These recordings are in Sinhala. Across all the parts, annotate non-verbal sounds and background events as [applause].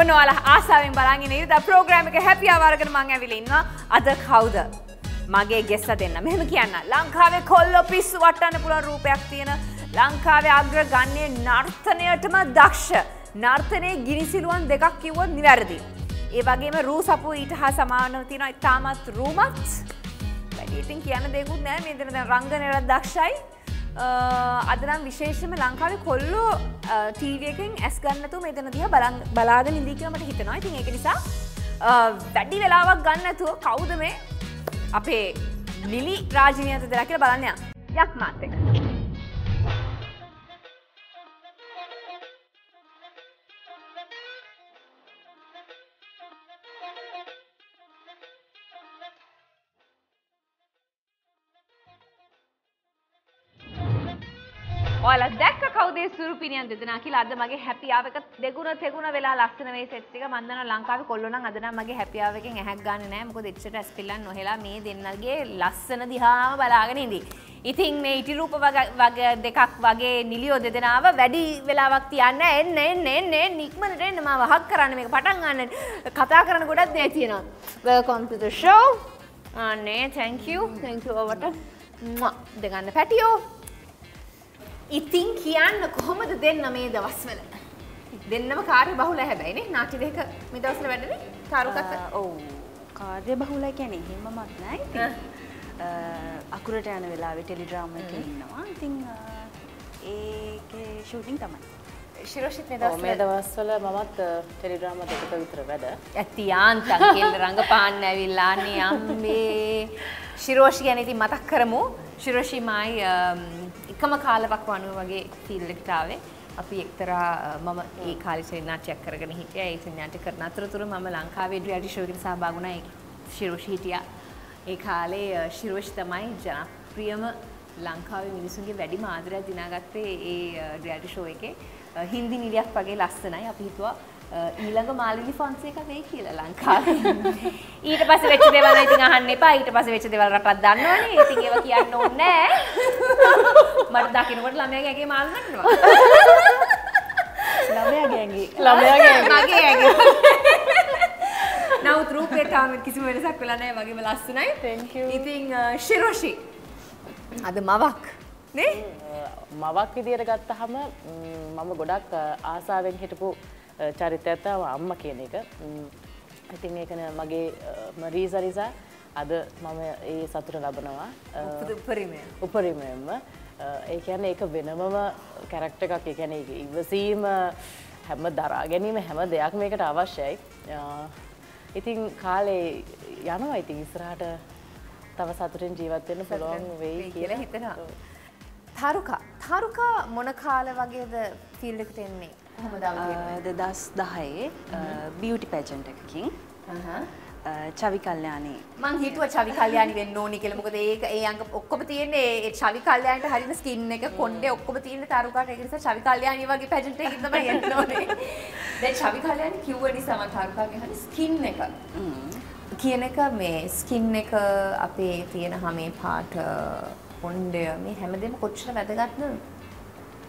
මෝනිං ඔන්න ඔයාලා ආසාාවෙන් බලාගෙන ඉරිද ප්‍රෝග්‍රෑම් එක හැපි අවාරගෙන මං ඇවිල ඉන්නවා. අද කවුද? මගේ ගෙස්ස දෙන්න. මෙහෙම කියන්න. ලංකාවේ කොල්ල පිස්සු වටන්න පුළන් රූපයක් තියෙන ලංකාවේ අග්‍ර ගන්නේ නර්තනයටම දක්ෂ නර්තනය ගිනිසිලුවන් දෙකක් කිව්වොත් නිවැරදි. ඒ වගේම රූ සපු ඊට හා සමානව තියෙන ඉතාමත් රූමත්. වැඩිටින් කියන්න දෙකුත් නෑ. මේ දෙන රංගනයට දක්ෂයි. අදනම් විශේෂම ලංකාව කොල්ලෝ ටීවයකින් ඇස් ගන්නතු මෙතන දිහ බලාගෙන ඉදිකමට හිතනවා ඉතින් ඒක නිසා වැඩි වෙලාවක් ගන්නතුව කවුද මේ අපේ නිලි රාජනයත දෙලා කියලා බලන්නයා යක් මාතක. ඔයාලා දැක්ක කවුදේ සුරුපිනියන් දෙදෙනා කියලා අද මගේ හැපියාව එක දෙගුණ තෙගුණ වෙලා ලස්සන මේ සෙට් එක මම දන්නවා ලංකාවේ කොල්ලෝ නම් අද නම් මගේ හැපියාව එකෙන් ඇහැක් ගන්න නෑ මොකද එච්චර ඇස් පිල්ලන් නොහෙලා මේ දෙන්නගේ ලස්සන දිහාම බලාගෙන ඉඳි. ඉතින් මේ ඉටි රූප වගේ දෙකක් වගේ නිලියෝ දෙදෙනාව වැඩි වෙලාවක් තියන්න එන්න එන්න එන්න එන්න ඉක්මනට එන්න මම වහක් කරන්න මේක පටන් ගන්න කතා කරන ගොඩක් දේ තියෙනවා. welcome to the show. අනේ thank you thank you ඔබට. දෙගන්න පැටියෝ ඉතින් කියන්න කොහොමද දෙන්න මේ දවස්වල? දෙන්නම කාර්ය බහුල හැබැයිනේ නාට්‍ය දෙක මේ දවස්වල වැඩනේ? තාරුකත් ඔව්. කාර්ය බහුල කියන්නේ එහෙමමත් නෑ. ඉතින් අකුරට යන වෙලාවේ ටෙලිඩ්‍රාමා එකේ ඉන්නවා. ඉතින් ඒකේ ෂූටින් තමයි. ශිරෝෂිත් මේ දවස්වල මේ දවස්වල? මමත් ටෙලිඩ්‍රාමා දෙකක විතර වැඩ. ඇත්ති යාන්තම් කියලා රංගපාන්න ඇවිල්ලා අනේ අම්මේ. ශිරෝෂි ගැන ඉතින් මතක් කරමු. ශිරෝෂිමයි එකම කාලවක් වනුව වගේ ෆිල්ඩෙක්ට ආවේ. අපි එක්තරා මම ඒ කාලේ සෙන්නාට්‍යයක් කරගෙන හිටියා. ඒ සෙන්නාට්‍ය කරන අතරතුර මම ලංකාවේ රියැලිටි ෂෝ එකට සහභාගී වුණා. ඒ ශිරෝෂි හිටියා. ඒ කාලේ ශිරෝෂි තමයි ජනප්‍රියම ලංකාවේ මිනිසුන්ගේ වැඩිම ආදරයක් දිනාගත්තේ ඒ රියැලිටි ෂෝ එකේ. හින්දි නිලියක් වගේ ලස්සනයි. අපි හිතුවා ඊළඟ මාලිනි ෆොන්සේක වෙයි කියලා ලංකාවේ. [laughs] ඊට පස්සේ වෙච්ච දේවල් ඉතින් අහන්න එපා. ඊට පස්සේ වෙච්ච දේවල් රටක් දන්නවනේ. ඉතින් ඒව කියන්න ඕනේ නෑ. මට දකින්නකොට ළමයාගේ ඇගේ මාළු නටනවා. ළමයාගේ ඇඟේ. ළමයාගේ මගේ ඇගේ. නමුත් රූපේ තාම කිසිම වෙනසක් වෙලා නැහැ වගේම ලස්සනයි. Thank you. ඉතින් ශිරෝෂි අද මවක් නේ? මවක් විදියට ගත්තහම මම ගොඩක් ආසාවෙන් හිටපු චරිතයක් තමයි අම්මා කියන එක. ඉතින් ඒකන මගේ මරීසරිසා අද මම ඒ සතුට ලබනවා. උපරිමය. උපරිමයෙන්ම ඒ කියන්නේ ඒක වෙනමම කැරක්ටර් එකක්. කියන්නේ ඉවසීම හැම දරා ගැනීම හැම දෙයක් මේකට අවශ්‍යයි. ඉතින් කාලේ යනවා ඉතින් ඉස්සරහට තව සතුටින් ජීවත් වෙන්න පුළුවන් වෙයි කියලා හිතනවා. තරුකා තරුකා මොන කාල වගේද ෆීල්ඩ් එකට එන්නේ? දෙදස් දහයේ බියටි පැජන්ට එකකින්. චවි කල්්‍යයානේ මං හිතුව චවි කල්යානි වෙන්න ඕනි කියලා. මොකද ඒක ඒ අංග ඔක්කොම තියෙන්නේ ඒ චවි කල්යාණයට හරින ස්කින් එක කොණ්ඩේ ඔක්කොම තියෙන තරුකාට. ඒක නිසා චවි කල්යානි වගේ පැජන්ට් එකකින් තමයි එන්න ඕනේ. දැන් චවි කල්යානි කිව්ව නිසා මම තරුකාගේ හරි ස්කින් එක. කියන එක මේ ස්කින් එක අපේ තියෙන හැමේ පාට කොණ්ඩය මේ හැමදේම කොච්චර වැදගත්ද?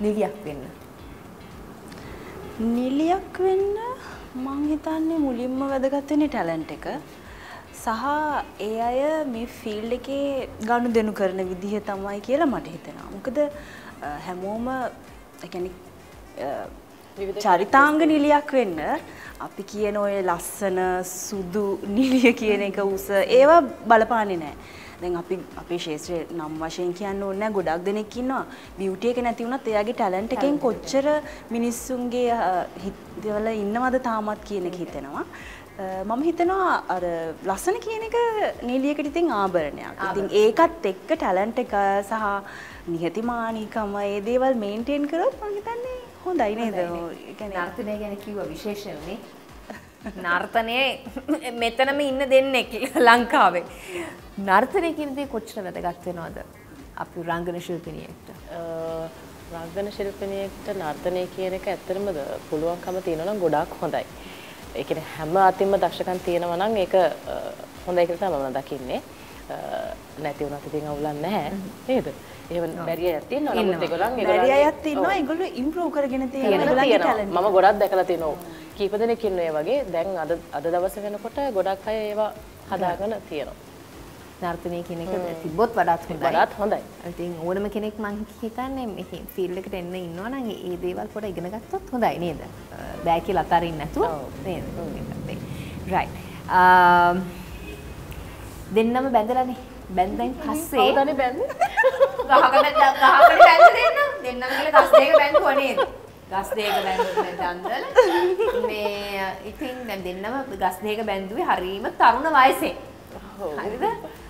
නිලියක් වෙන්න නිලියක් වෙන්න මං හිතන්නේ මුලින්ම වැදගත්වෙන ටැලන්ට් එක සහ ඒ අය මේ ෆිල්ඩ් එකේ ගණු දෙනු කරන විදිහ තමයි කියලා මට හිතෙනවා. මොකද හැමෝම චරිතාංග නිලියක් වෙන්න අපි කියන ඔය ලස්සන සුදු නිලිය කියන එක උස ඒවා බලපාන්නේ නැහැ. දැන් අපි අපේ ශේත්‍රයේ නම් වශයෙන් කියන්න ඕනේ නැහැ ගොඩක් දෙනෙක් ඉන්නවා බියුටි එක නැති වුණත් එයාගේ ටැලන්ට් එකෙන් කොච්චර මිනිස්සුන්ගේ හිතවල ඉන්නවද තාමත් කියන එක හිතෙනවා මම හිතනවා අර ලස්සන කියන එක නිලියකට ඉතින් ආභරණයක්. ඉතින් ඒකත් එක්ක ටැලන්ට් එක සහ නිහතමානීකම ඒ දේවල් මේන්ටේන් කරොත් මම හිතන්නේ හොඳයි නේද? ඒ කියන්නේ නර්තනය ගැන කිව්ව විශේෂණනේ. නර්තනයේ මෙතනම ඉන්න දෙන්නෙක් ලංකාවේ. නර්තනය කියන දේ කොච්චර වැදගත් වෙනවද අපි රංගන ශිල්පිනියෙක්ට? රංගන ශිල්පිනියෙක්ට නර්තනය කියන එක ඇත්තටම පුළුවන්කම තියෙනවා නම් ගොඩාක් හොඳයි. ඒ කියන්නේ හැම අතින්ම දක්ෂකම් තියෙනවා නම් ඒක හොඳයි කියලා තමයි මම දකින්නේ. නැති වුණත් ඉතින් අවුලක් නැහැ නේද? එහෙම බැරි අයත් ඉන්නවා. නමුත් ඒගොල්ලන් බැරි අයත් ඉන්නවා ඒගොල්ලෝ ඉම්ප්‍රූව් කරගෙන තියෙනවා. මම ගොඩක් දැකලා තියෙනවා. කීප දෙනෙක් ඉන්නවා ඒ වගේ. දැන් අද අද දවස වෙනකොට ගොඩක් අය ඒවා හදාගෙන තියෙනවා. නර්තනය කියන එක තිබ්බොත් වඩාත් හොඳයි. වඩාත් හොඳයි. ඉතින් ඕනම කෙනෙක් මං හිතන්නේ මේ ෆීල්ඩ් එකට එන්න ඉන්නවා නම් ඒ දේවල් පොඩ ඉගෙන ගත්තොත් හොඳයි නේද? බෑ කියලා අතාරින්න නැතුව. නේද? රයිට්. දෙන්නම බැඳලානේ. බැඳෙන් පස්සේ කවුදනේ බැන්නේ? ගහකට ගහකට බැඳ දෙන්න. දෙන්නම කියලා ගස් දෙක බැඳුවා නේද? ගස් දෙක බැඳලා බැඳලා මේ ඉතින් දැන් දෙන්නම ගස් දෙක බැඳුවේ හරීම තරුණ වයසේ. හරිද?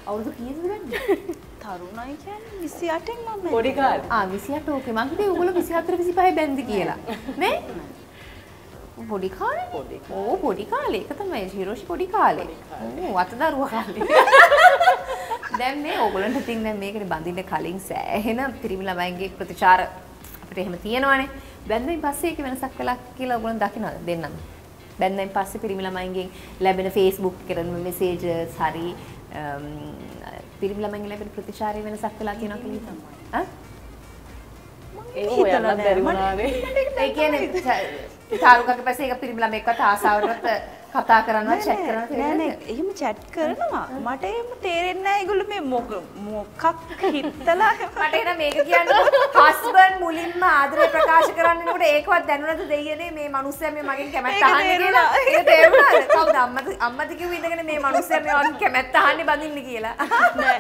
අවුරුදු කීයද බැඳුවේ? තරුණයි කියන්නේ 28න් මම පොඩි කාලේ. ආ 28 ඕකේ මං හිතුවේ ඔයගොල්ලෝ 24 25 බැන්දි කියලා. [laughs] නේ? පොඩි කාලේ? පොඩි ඕ පොඩි කාලේ. ඒක තමයි හිරෝෂි පොඩි කාලේ. ඕ අතදරුවා කාලේ. [laughs] දැන් මේ ඕගොල්ලන්ට ඉතින් දැන් මේකට බඳින්න කලින් සෑහෙන පිරිමි ළමයින්ගේ ප්‍රතිචාර අපිට එහෙම තියෙනවානේ. බැන්දෙන් පස්සේ ඒක වෙනසක් වෙලා කියලා ඕගොල්ලන් දකිනවද දෙන්නම? බැන්දෙන් පස්සේ පිරිමි ළමයින්ගෙන් ලැබෙන Facebook කරන මෙසේජස් හරි පිරිමි ළමයින්ගෙන් ලැබෙන ප්‍රතිචාරය වෙනසක් වෙලා තියෙනවා කියලා හිතනවා. ඈ? ඒක හොයන්නත් බැරි වුණානේ. ඒ කියන්නේ තාරුකගේ පස්සේ ඒක පිරිමි ළමෙක්වත් ආසාවටත් කතා කරනවා චැට් කරනවා නෑ නෑ. එහෙම chat කරනවා. මට එහෙම තේරෙන්නේ නෑ ඒගොල්ලෝ මේ මොක මොකක් හිතලා [laughs] මට එන මේක කියන්න හස්බන්ඩ් මුලින්ම ආදරය ප්‍රකාශ කරන්නකොට ඒකවත් දැනුණද දෙයියනේ? මේ මිනිස්සයා මේ මගෙන් කැමැත්ත අහන්නේ. කියලා. ඒක තේරුණාද? කවුද? අම්මද අම්මද කිව්ව ඉඳගෙන මේ මිනිස්සයා මේ මගෙන් කැමැත්ත අහන්නේ බඳින්න කියලා. නෑ.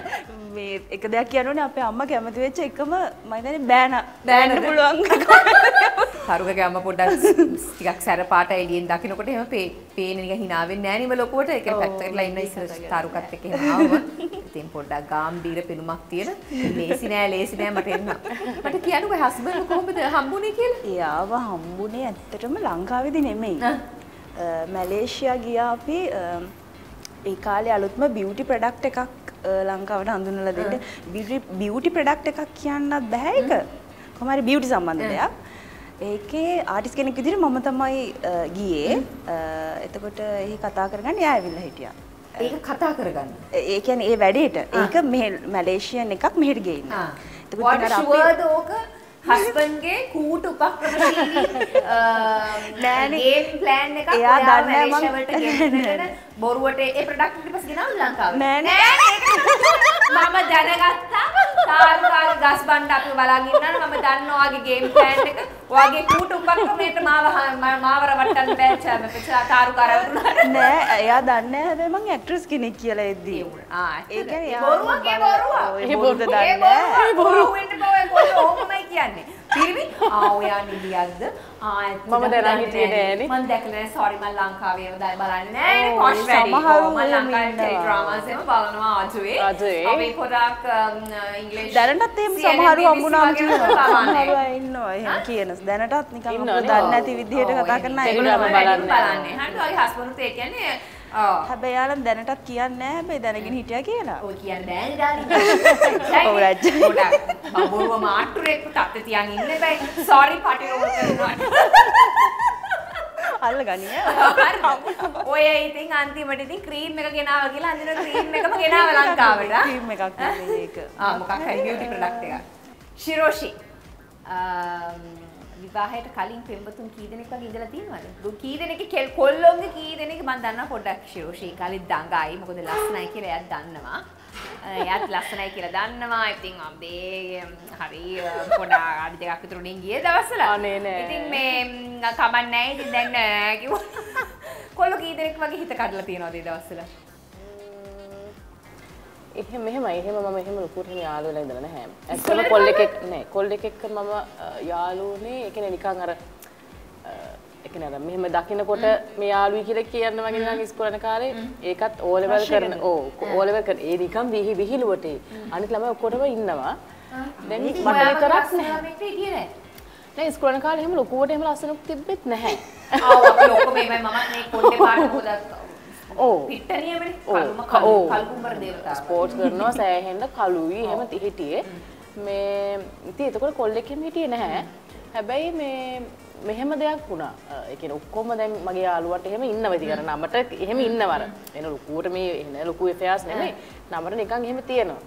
මේ එක දෙයක් කියන්න ඕනේ. අපේ අම්මා කැමති වෙච්ච එකම මම හිතන්නේ බෑන? බෑන්න පුළුවන් [laughs] තරුකගේ අම්ම පොඩ්ඩක් ටිකක් සැර පාට එළියෙන් දකින්නකොට එහෙම පේ පේන්නේ නිකන් hina වෙන්නේ නැහැ නේ ලොකුවට. ඒක පැත්තකටලා ඉන්න තරුකත් එක්ක එහෙම ඉතින් පොඩ්ඩක් ගාම්භීර පෙනුමක් තියෙන. ලේසි නෑ ලේසි නෑ මට එන්න. මට කියන්නකෝ හස්බන්ඩ් කොහොමද? හම්බුනේ කියලා? එයාව හම්බුනේ ඇත්තටම ලංකාවේදී නෙමෙයි. මැලේෂියා ගියා අපි ඒ කාලේ අලුත්ම බියුටි ප්‍රොඩක්ට් එකක් ලංකාවට හඳුන්වලා දෙන්න. බියුටි ප්‍රොඩක්ට් එකක් කියන්නත් බෑ ඒක. කොහොම හරි බියුටි සම්බන්ධ දෙයක් ඒකේ ආටිස් කෙනෙක් විදිහට මම තමයි ගියේ. එතකොට එහි කතා කරගන්න එයා ඇවිල්ලා හිටියා. ඒක කතා කරගන්න. ඒ කියන්නේ ඒ වැඩේට. ඒක මෙහෙ මැලේෂියන් එකක් මෙහෙට ගේන්න. එතකොට අපි- ඕක? හස්බන්ඩ්ගේ කූට උපක්‍රමශීලී [laughs] නෑනේ. ගේම් ප්ලෑන් එකක් එයා දන්නේ මං- ගෙන්නගෙන [laughs] බොරුවට ඒ ප්‍රොඩක්ට් ඊට පස්සේ ගෙනාවද ලංකාවට නෑ නෑ. මම දැනගත්තා. තාරු තාරු ගස් බණ්ඩ අපි බලන් ඉන්නවා මම දන්නවා ඔයාගේ ගේම් ප්ලෑන් එක. ඔයාගේ කූට උපක්‍රමයට මාව මාව රවට්ටන්න බෑ චම පෙචා තාරු කරවුණාට නෑ එයා දන්නේ හැබැයි මං ඇක්ට්‍රස් කෙනෙක් කියලා එද්දී. ආ ඒ කියන්නේ එයා බොරුවක් ඒ ඔය බොරුද දන්නේ ඒ නැහැ. බොරුවක්. බොරුවෙන්ට බොය බොරු ඔහොමයි කියන්නේ පිරිමි ආ ඔයා ඇත්තටම මම දැනන් හිටියේ නෑනේ. මම දැකලා නෑ සෝරි මම ලංකාවේ ඒව දැන් බලන්නේ නෑනේ ඔව්, පොෂ් වැඩි මම ලංකාවේ. ඩ්‍රාමාස් එහෙම බලනවා අජුවේ අජුවේ. අපි පොඩක් ඉංග්‍රීසි දැනටත් එහෙම සමහරු හම්බුනාම කියනවා. ඉන්නවා එහෙම කියන. දැනටත් නිකන් අපිට. දන්නේ නැති විදිහට කතා කරන අය ඒගොල්ලෝ. බලන්නේ. බලන්නේ හරිද ඔය හස්බන්ඩ්ට ඒ කියන්නේ හැබැයි යාළුවන් දැනටත් කියන්නේ නැහැ හැබැයි දැනගෙන හිටියා කියලා. ඔය කියන්නේ බෑනේ [laughs] ඔව්, රජ්ජ. ගොඩක් බබුරුව මාට්ටුරෙක් තත්ත තියන් ඉන්න බෑ සෝරි පටිරෝල කරනවා [laughs] අල්ල ගනිය. ඔය ඉතින් අන්තිමට ඉතින් ක්‍රීම් එක ගෙනාව කියලා අන්තිම ක්‍රීම් එකම ගෙනාව ලංකාවට. [laughs] ක්‍රීම් එකක් නෙමෙයි ඒක. ආ මොකක් හරි බියුටි ප්‍රොඩක්ට් එකක් ශිරෝෂි විවාහයට කලින් පෙම්වතුන් කී දෙනෙක් වගේ ඉඳලා තියෙනවද? කී දෙනෙක් කෙල් කොල්ලොන්ගේ කී දෙනෙක් මම දන්නවා පොඩ්ඩක් ශිරෝෂි කාලේ දඟයි මොකද ලස්සනයි කියලා එයාත් දන්නවා. එයාත් ලස්සනයි කියලා දන්නවා. ඉතින් අපේ හරි පොඩා අඩි දෙකක් විතර උඩින් ගිය දවස්වල. අනේ නෑ. ඉතින් මේ කමක් නැහැ. ඉතින් දැන් කිව්වා. කොල්ලෝ කී දෙනෙක් වගේ හිත කඩලා තියෙනවද ඒ දවස්වල? එහෙම මෙහෙමයි එහෙම මම එහෙම ලොකුට එහෙම යාළු වෙලා ඉඳලා නැහැ. ඇත්තම කොල්ලෙක් එක්ක නෑ කොල්ලෙක් එක්ක මම අ, යාළු වුණේ ඒ කියන්නේ නිකන් අර ඒ කියන්නේ අර මෙහෙම දකින්නකොට මේ යාළුයි කියලා කියන්න වගේ නිකන් ඉස්කෝලේ යන කාලේ ඒකත් ඕ ලෙවල් කරන ඕ ඕ ලෙවල් කරන ඒ නිකන් විහි විහිළුවට. අනිත් ළමයි ඔක්කොටම ඉන්නවා. දැන් විතරක් ලස්සන නැහැ. නෑ. ඉස්කෝලේ යන කාලේ එහෙම ලොකුවට එහෙම ලස්සනක් තිබ්බෙත් නැහැ. ආව අපි ඔක්කොම එමය මමත් මේ කොණ්ඩේ පාට පොදක් ස්පෝර්ට්ස් කරනවා සෑහෙන්න කලුයි එහෙම ති- හිටියේ මේ ඉතින් එතකොට කොල්ලෙක් එහෙම හිටියේ නැහැ. හැබැයි මේ මෙහෙම දෙයක් වුණා. කියන්නේ ඔක්කොම දැන් මගේ යාළුවට එහෙම ඉන්නවා ඉතින් අර නමට එහෙම ඉන්නවර. එන ලොකුවට මේ එන ලොකු affairs නෙමෙයි. නමට නිකන් එහෙම තියෙනවා.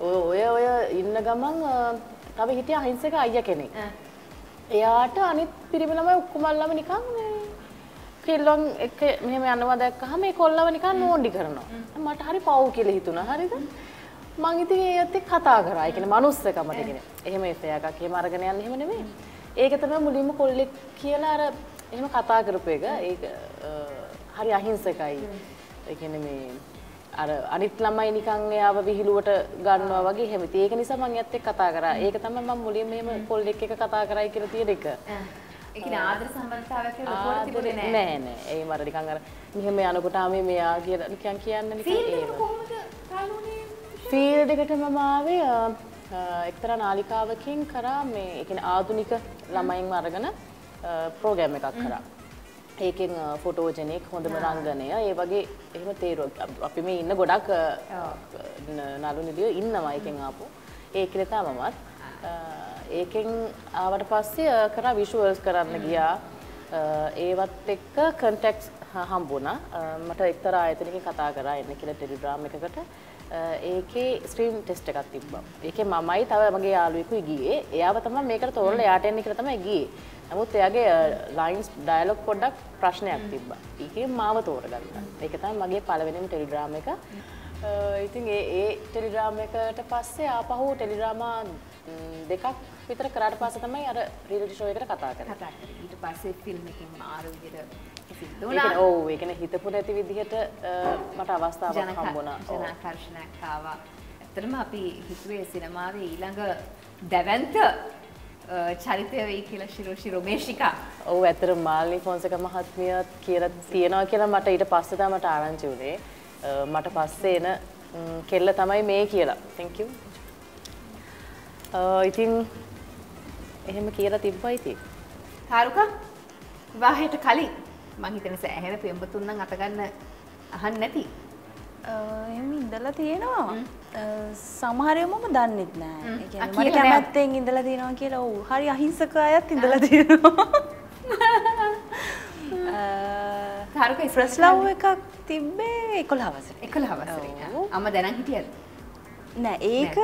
ඔය ඔය ඉන්න ගමන් තව හිටිය අහිංසක අයිය කෙනෙක්. එයාට අනිත් පිරිමි ළමයි ඔක්කොම අල්ලම නිකන් කෙල්ලොන් එක මෙහෙම යනවා දැක්කහම මේ කොල්ලව නිකන් නෝන්ඩි කරනවා. මට හරි පව් කියලා හිතුණා. හරිද? මං ඉතින් ඒත් එක්ක කතා කරා. ඒ කියන්නේ මනුස්සකමට කියන්නේ. එහෙම එෆේ එකක් එහෙම අරගෙන යන්න එහෙම නෙමෙයි. ඒක තමයි මුලින්ම කොල්ලෙක් කියලා අර එහෙම කතා කරපු එක. ඒක හරි අහිංසකයි. ඒ කියන්නේ මේ අර අනිත් ළමයි නිකන් එයාව විහිළුවට ගන්නවා වගේ එහෙම. ඒක නිසා මම එයත් එක්ක කතා කරා. ඒක තමයි මම මුලින්ම එහෙම කොල්ලෙක් එක්ක කතා කරයි කියලා තියෙන එක. ඒ ආදර සම්බන්ධතාවයක් කියලා ලොකුවට තිබුණේ නෑ. නෑ නෑ. ඒ මර නිකන් අර මෙහෙම යනකොට ආ මේ මෙයා කියලා නිකන් කියන්න නිකන්. එක කොහොමද තාලුනේ? ෆීල්ඩ් එකට මම ආවේ එක්තරා නාලිකාවකින් කරා මේ ඒ කියන්නේ ආධුනික ළමයින්ව අරගෙන ප්‍රෝග්‍රෑම් එකක් කරා. ඒකෙන් ෆොටෝජෙනික් හොඳම රංගනය ඒ වගේ එහෙම තේරුවක් අපි මේ ඉන්න ගොඩක් නළු නිළියෝ ඉන්නවා එකෙන් ආපු ඒ කියලා මමත් අ, ඒකෙන් ආවට පස්සේ කරා විෂුවල්ස් කරන්න ගියා ඒවත් එක්ක කන්ටෙක්ස් හම්බුණා මට එක්තරා ආයතනකින් කතා කරා එන්න කියලා ටෙලිග්‍රාම් එකකට ඒකේ ස්ක්‍රීන් ටෙස්ට් එකක් තිබ්බා. ඒකේ මමයි තව මගේ යාළුවෙකුයි ගියේ. එයාව තමයි මේකට තෝරලා එයාට එන්න කියලා තමයි ගියේ. නමුත් එයාගේ ලයින්ස් ඩයලොග් පොඩ්ඩක් ප්‍රශ්නයක් තිබ්බා. ඒකේ මාව තෝරගත්තා. ඒක තමයි මගේ පළවෙනිම ටෙලිග්‍රාම් එක. අ, ඉතින් ඒ ඒ ටෙලිග්‍රාම් එකට පස්සේ ආපහු ටෙලිග්‍රාමා දෙකක් විතර කරාට පස්සේ තමයි අර රියලිටි ෂෝ එකට කතා කරේ. කතා කරේ. ඊට පස්සේ ෆිල්ම් එකකින් මාරු විදිහට සිද්ධ ඒක වුණා. ඔව් ඒ කියන්නේ හිතපු නැති විදිහට අ, මට අවස්ථාවක් හම්බුණා. ජනාකර්ෂණයක් ආවා. ඇත්තටම අපි හිතුවේ සිනමාවේ ඊළඟ දැවැන්ත අ, චරිතය වෙයි කියලා ශිරෝෂි රොමේෂිකා. ඔව් ඇත්තට මාල්නි ෆොන්සේක මහත්මියත් කියලා තියෙනවා කියලා මට ඊට පස්සේ තමයි ආරංචි වුණේ. අ, මට පස්සේ එන කෙල්ල තමයි මේ කියලා. thank you. අ, ඉතින් එහෙම කියලා තිබ්බා ඉතින්. තාරුකා විවාහයට කලින් මං හිතන්නේ සෑහෙන පෙම්වතුන් නම් අතගන්න අහන්න නැති. එහෙම ඉඳලා තියෙනවා සමහරයෝ මම දන්නෙත් නෑ. ඒ කියන්නේ මට. කැමැත්තෙන් ඉඳලා තියෙනවා කියලා ඔව් හරි අහිංසක අයත් ඉඳලා තියෙනවා [laughs] තාරුක ෆ්‍රස් ලව් එකක් තිබ්බේ 11 වසරේ. 11 වසරේ. ඔව්. අම්ම දැනන් හිටියද? නෑ ඒක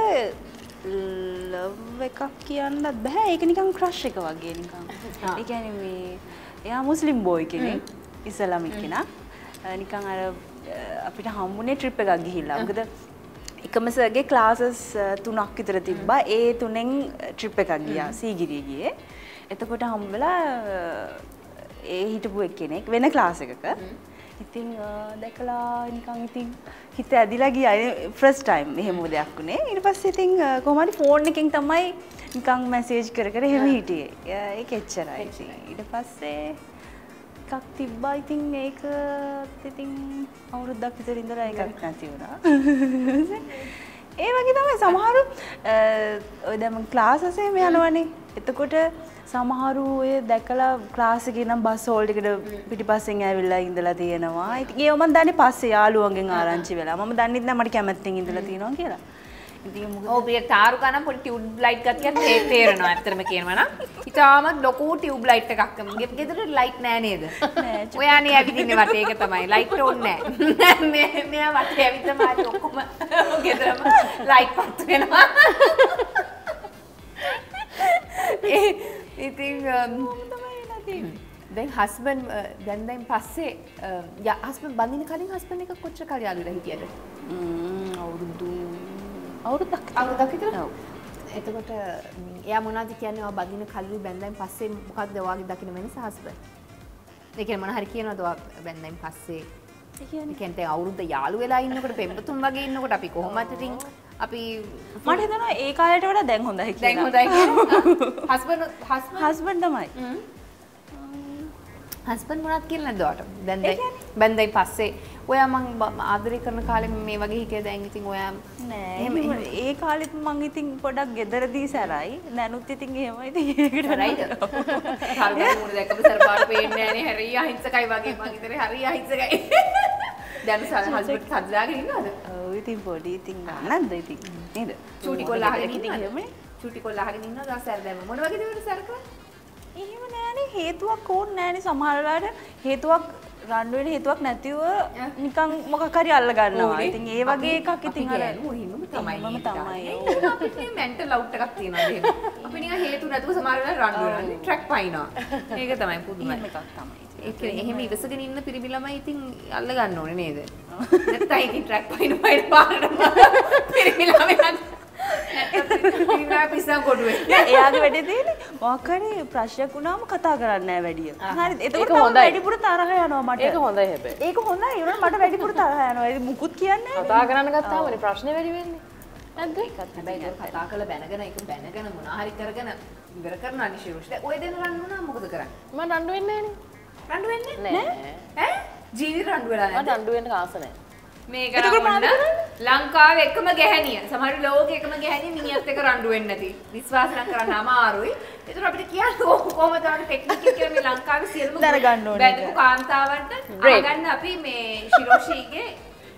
ලව් එකක් කියන්නත් බෑ. ඒක නිකන් ක්‍රශ් එක වගේ. [laughs] ඒ කියන්නේ මේ එයා මුස්ලිම් බෝයි කෙනෙක් ඉස්ලාමික් කෙනා. අ, නිකන් අර අපිට හම්බුනේ ට්‍රිප් එකක් ගිහිල්ලා. මොකද එකම සර්ගේ ක්ලාසස් තුනක් විතර තිබ්බා. ඒ තුනෙන් ට්‍රිප් එකක් ගියා සීගිරිය ගියේ. එතකොට හම්බලා ඒ හිටපු එක්කෙනෙක් වෙන ක්ලාස් එකක. ඉතින් දැකලා නිකන් ඉතින් හිත ඇදිලා ගියා. ෆස්ට් ටයිම් එහෙම දෙයක් වුණේ ඊට පස්සේ ඉතින් අ, කොහොම හරි ෆෝන් එකෙන් තමයි නිකන් මැසේජ් කර කර එහෙම හිටියේ. ඒක එච්චරයි. ඊට පස්සේ එකක් තිබ්බා. ඉතින් ඒක ඉතින් අවුරුද්දක් විතර ඉඳලා එකක් නැති වුණා [laughs] ඒ වගේ තමයි සමහරු ඔය දැන් ක්ලාස් එකේම යනවනේ එතකොට සමහරු ඔය දැකලා ක්ලාස් එකේ නම් බස් හෝල්ඩ් එකට පිටිපස්සෙන් ඇවිල්ලා ඉඳලා තියෙනවා. ඉතින් ඒව මම දන්නේ පස්සේ යාළුවන්ගෙන් ආරංචි වෙලා. මම දන්නෙත් නෑ මට කැමැත්තෙන් ඉඳලා තියෙනවා කියලා. ඉතින් මොකද ඔව් පිය තාරුකා නම් පොඩි ටියුබ් ලයිට් ගතියක් තේරෙනවා ඇත්තටම කියනවා නම්. ඉතාලම ලොකු ටියුබ් ලයිට් එකක් ගෙදර ලයිට් නෑ නේද? නෑ, ඔයානේ ඇවිදින්නේ වටේ ඒක තමයි. ලයිට් ඕනේ නෑ. මේ මෙයා වටේ ඇවිත් තමයි ඔක්කොම ගෙදරම ලයිට් පත් වෙනවා. [laughs] ඉතින් um, දැන් හස්බන්ඩ් දැන් දැන් පස්සේ යා හස්බන්ඩ් බඳින්න කලින් හස්බන්ඩ් එක යාළුවෙලා හිටියද? ම්ම්, අවුරුදු අවුරුද්දක්. අවුරුද්දක් විතර? ඔව්. එතකොට එයා මොනවද කියන්නේ ඔයා බඳින කලින් බැන්දෙන් පස්සේ මොකක්ද ඔයාගේ දකින්න වෙනස හස්බන්ඩ්? ඒ කියන්නේ මොන හරි කියනවද ඔයා බැන්දෙන් පස්සේ? ඒ කියන්නේ අවුරුද්ද යාළු වෙලා ඉන්නකොට පෙම්වතුන් වගේ ඉන්නකොට අපි කොහොමද ඉතින් අපි මට හිතෙනවා ඒ කාලයට වඩා දැන් හොඳයි කියලා. දැන් හොඳයි කියලා. හස්බන්ඩ් හස්බන්ඩ් හස්බන්ඩ් තමයි. හස්බන්ඩ් මොනවද කියලා නැද්ද ඔයාට? දැන් ඒ දැන් බැන්දෙන් පස්සේ ඔයා මං ආදරය කරන කාලේ මේ වගේ හිටිය දැන් ඉතින් ඔයා එහෙම- එහෙම ඒ කාලෙත් මං ඉතින් පොඩක් ගෙදරදී සැරයි දැනුත් ඉතින් එහෙමයි ඉතින් ඒකට රයිද? කල්පනා මුණ දැක්කම සරපාට පේන්නේ නෑනේ හරි අහිංසකයි වගේ මං හිතේ හරි අහිංසකයි. දැන් හස්බන්ඩ් සද්දාගෙන ඉන්නවද? ඔව් ඉතින් පොඩි ඉතින් ගන්නද ඉතින් නේද චූටි කොල්ල අහගෙන ඉතින්? එහෙමනේ. චූටි කොල්ල අහගෙන ඉන්නවද? ආ සැර දැම්ම. මොන වගේ දේවල්ද සැර කරන්නේ? එහෙම නෑනේ හේතුවක් ඕනේ නෑනේ සමහර වෙලාවට හේතුවක් රන්ඩුවෙන හේතුවක් නැතිව නිකං මොකක් හරි අල්ල ගන්නවා ඉතින් ඒ වගේ එකක් ඉතින් අර තමයි එහෙමම තමයි අපිට මෙන්ටල් ලවුට් එකක් තියෙනවා. අපි නිකන් හේතු නැතුව සමහර වෙලාවට රන් වෙනවා. ට්‍රැක් පයින්නවා. ඒක තමයි. එහෙම එකක් තමයි ඒක එහෙම ඉවසගෙන ඉන්න පිරිමි ළමයි ඉතින් අල්ල ගන්න ඕනේ නේද? නැත්නම් ඉතින් ට්‍රැක් පයින් පයින් පාරට පිරිමි ළමයි එයාගේ වැඩේ තියෙන්නේ මොකක් හරි ප්‍රශ්නයක් වුණාම කතා කරන්නේ නැහැ වැඩිය. හරි එතකොට ඒක තමයි. වැඩිපුර තරහ යනවා මට. ඒක හොඳයි හැබැයි. ඒක හොඳයි. ඒ වුණාට මට වැඩිපුර තරහ යනවා. ඒ මුකුත් කියන්නේ නැහැ. කතා කරන්න ගත්තාමනේ ප්‍රශ්නේ වැඩි වෙන්නේ. නැද්ද? හැබැයි ඒක කතා කරලා බැනගෙන ඒක බැනගෙන මොනා හරි කරගෙන ඉවර කරනවා නිශිරුෂ්. දැන් ඔය දෙන රන් වුණා මොකද කරන්නේ? මම රණ්ඩු වෙන්නේ නැහනේ. රණ්ඩු වෙන්නේ නෑ. ඈ? ජීවිත රණ්ඩු වෙලා මම නැද්ද? රණ්ඩු වෙන්න ආස නැහැ. මේක ඔන්න ලංකාවේ එකම ගැහැණිය. සමහර ලෝකෙ එකම ගැහැණිය මිනිහත් එක්ක රණ්ඩු වෙන්නේ නැති. විශ්වාස නම් කරන්න අමාරුයි. ඒතර අපිට කියන්න කොහොමද අපිට ටෙක්නික් එක කියලා මේ ලංකාවේ සියලුම දැනගන්න ඕනේ බැඳපු. කාන්තාවන්ට. අහගන්න අපි මේ ශිරෝෂීගේ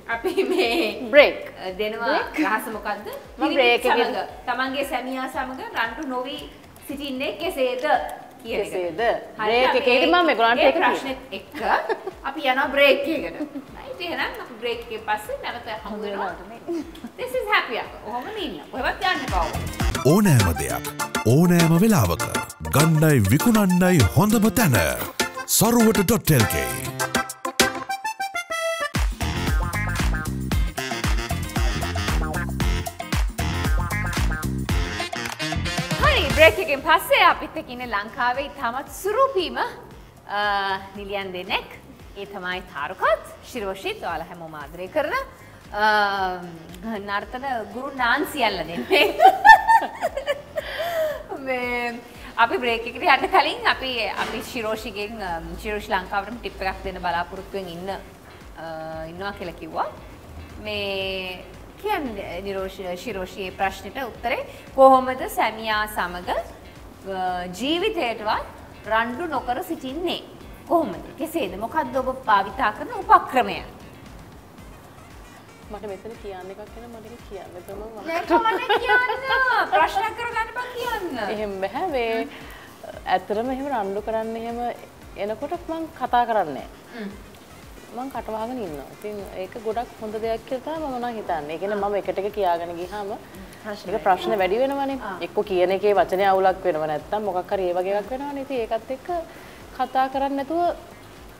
අපි මේ බ්‍රේක්. දෙනවා රහස මොකද්ද? break එකේ- තමන්ගේ සැමියා සමග රණ්ඩු නොවි සිටින්නේ කෙසේද. කෙසේද? අපි එකේදී මම මේගොල්ලන්ට ඒක. ප්‍රශ්නෙත් එක්ක අපි යනවා බ්‍රේක් එකකට. Right එහෙනම් අපි බ්‍රේක් එකේ පස්සේ නැවත හමු වෙනවා. This is happy hour. ඔහොම ඉන්න. කොහෙවත් යන්න කවුද? ඕනෑම දෙයක් ඕනෑම වෙලාවක ගණ්ඩයි විකුණන්නයි හොඳම තැන සරුවට.ටල්ක හරි බ්‍රේක් එකෙන් පස්සේ අපිත් එක්ක ඉන්නේ ලංකාවේ තාමත් සුරූපීම නිලියන් දෙනෙක්. ඒ තමයි තාරුකත් ශිරෝෂිත් ඔයාලා හැමෝම ආදරය කරන අ, නර්තන ගුරු නාන්සියල්ල දෙන්නේ. මේ අපි බ්‍රේක් එකට යන්න කලින් අපි අපි ශිරෝෂිගෙන් ශිරෝෂි ලංකාවටම ටිප් එකක් දෙන්න බලාපොරොත්තුවෙන් ඉන්න අ, ඉන්නවා කියලා කිව්වා. මේ කියන්නේ නිරෝෂ ශිරෝෂයේ ප්‍රශ්නෙට උත්තරේ කොහොමද සැමියා සමග අ, ජීවිතයටවත් රණ්ඩු නොකර සිටින්නේ කොහොමද? කෙසේද? මොකක්ද ඔබ භාවිතා කරන උපක්‍රමය? මට මෙතන කියන්න එකක් වෙන මට කියන්න තමයි නෑ කමන්න කියන්න? ප්‍රශ්නයක් කරගන්න බං කියන්න. එහෙම බෑ මේ ඇත්තටම එහෙම රණ්ඩු කරන්න එහෙම එනකොට මං කතා කරන්නේ. මං කටවාගෙන ඉන්නවා. ඉතින් ඒක ගොඩක් හොඳ දෙයක් කියලා මම නම් හිතන්නේ. ඒ කියන්නේ මම එකට එක කියාගෙන ගියාම ඒක ප්‍රශ්න වැඩි වෙනවනේ. එක්ක කියන එකේ වචනේ අවුලක් වෙනව නැත්තම් මොකක් හරි ඒ වගේ එකක් වෙනවනේ. ඉතින් ඒකත් එක්ක කතා කරන්නේ නැතුව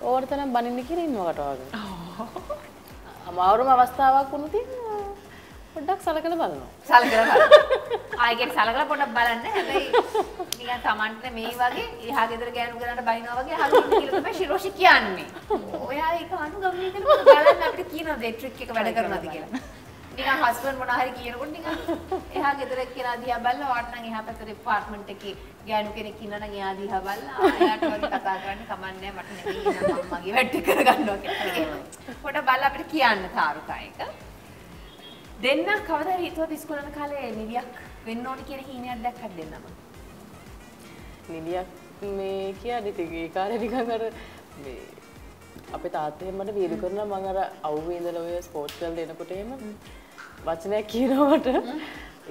ඕවරතන බනින්න කියලා ඉන්නවා කටවාගෙන. අමාරුම අවස්ථාවක් වුණොත් පොඩ්ඩක් සලකලා බලනවා. සලකලා බලන්න. [laughs] ආයෙත් සලකලා පොඩ්ඩක් බලන්න. හැබැයි නිකන් Tamanට මේ වගේ එහා ගෙදර ගෑනු කරාට බයිනවා වගේ අහගෙන කියලා තමයි ශිරෝෂි කියන්නේ. [laughs] ඔයා ඒක අනුගමනය කරලා බලන්න අපිට කියනවා දේ ට්‍රික් එක වැඩ කරනවද කියලා. නිකන් හස්බන්ඩ් මොනවා හරි කියනකොට නිකන් එහා ගෙදර එක්කෙනා දිහා බලලා වාට නම් එහා පැත්තේ ඩිපාර්ට්මන්ට් එකේ ගෑනු කෙනෙක් ඉන්නා නම් එයා දිහා බලලා ආ, එයාට වගේ කතා කරන්න කමන්නේ මට නෙමෙයි නම මම මගේ වැඩ කරගන්නවා කියලා. පොඩ බලලා අපිට කියන්න තාරුකා එක. දෙන්න කවදා හරි හිතුවද ඉස්කෝලේ යන කාලේ නිලියක් වෙන්න ඕනි කියන හීනයක් දැක්කත් දෙන්නම. නිලියක් මේ කියන්නේ ඉතින් ඒ කාලේ නිකන් අර මේ අපේ තාත්තේ මට වීඩියෝ කරනවා මම අර අවුවේ ඉඳලා ඔය ස්පෝර්ට්ස් වල දෙනකොට එහෙම වචනයක් කියනවට.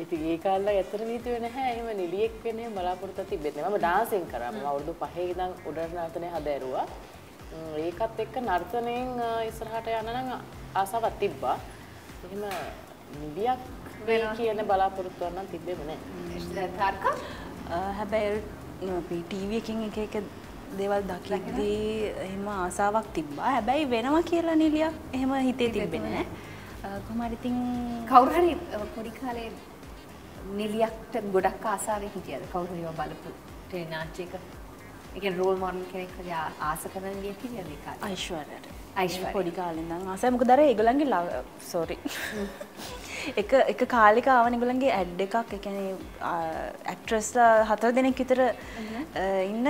ඉතින් ඒ කාලේ ඇත්තට නීතිය නැහැ. එහෙම නිලියෙක් වෙන්න එහෙම බලාපොරොත්තු තිබෙන්නේ නැහැ. මම ඩාන්සින් කරා. මම අවුරුදු 5 ඉඳන් උඩට නර්තනය හදෑරුවා ඒකත් එක්ක නර්තනයෙන් ඉස්සරහට යන්න නම් ආසාවක් තිබ්බා. එහෙම නිලියක් කියන බලාපොරොත්තුවක් නම් තිබෙම නැහැ. තාරුකා? හැබැයි අපි ටීවී එකකින් එක එක දේවල් දකිද්දී එහෙම ආසාවක් තිබ්බා. හැබැයි වෙනවා කියලා නිලියක් එහෙම හිතේ තිබෙන්නේ නැහැ. අ, කොහොම හරි ඉතින් කවුරු හරි අ, පොඩි කාලේ නිලියක්ට ගොඩක් ආසාවෙන් හිටියද කවුරු හරි ඒවා බලපු ඒ කියන්නේ රෝල් මොඩල් කෙනෙක් ආස කරන නිලියක් හිටියද ඒ කාලේ ඓශ්වර්යයට. ඓශ්වර්ය. පොඩි කාලේ ඉඳන් ආසයි මොකද අර ඒගොල්ලන්ගේ සෝරි. [laughs] එක එක කාලෙක ආවන ඒගොල්ලන්ගේ ඇඩ් එකක් කියන්නේ ඇක්ට්‍රස්ලා හතර දෙනෙක් විතර ඉන්න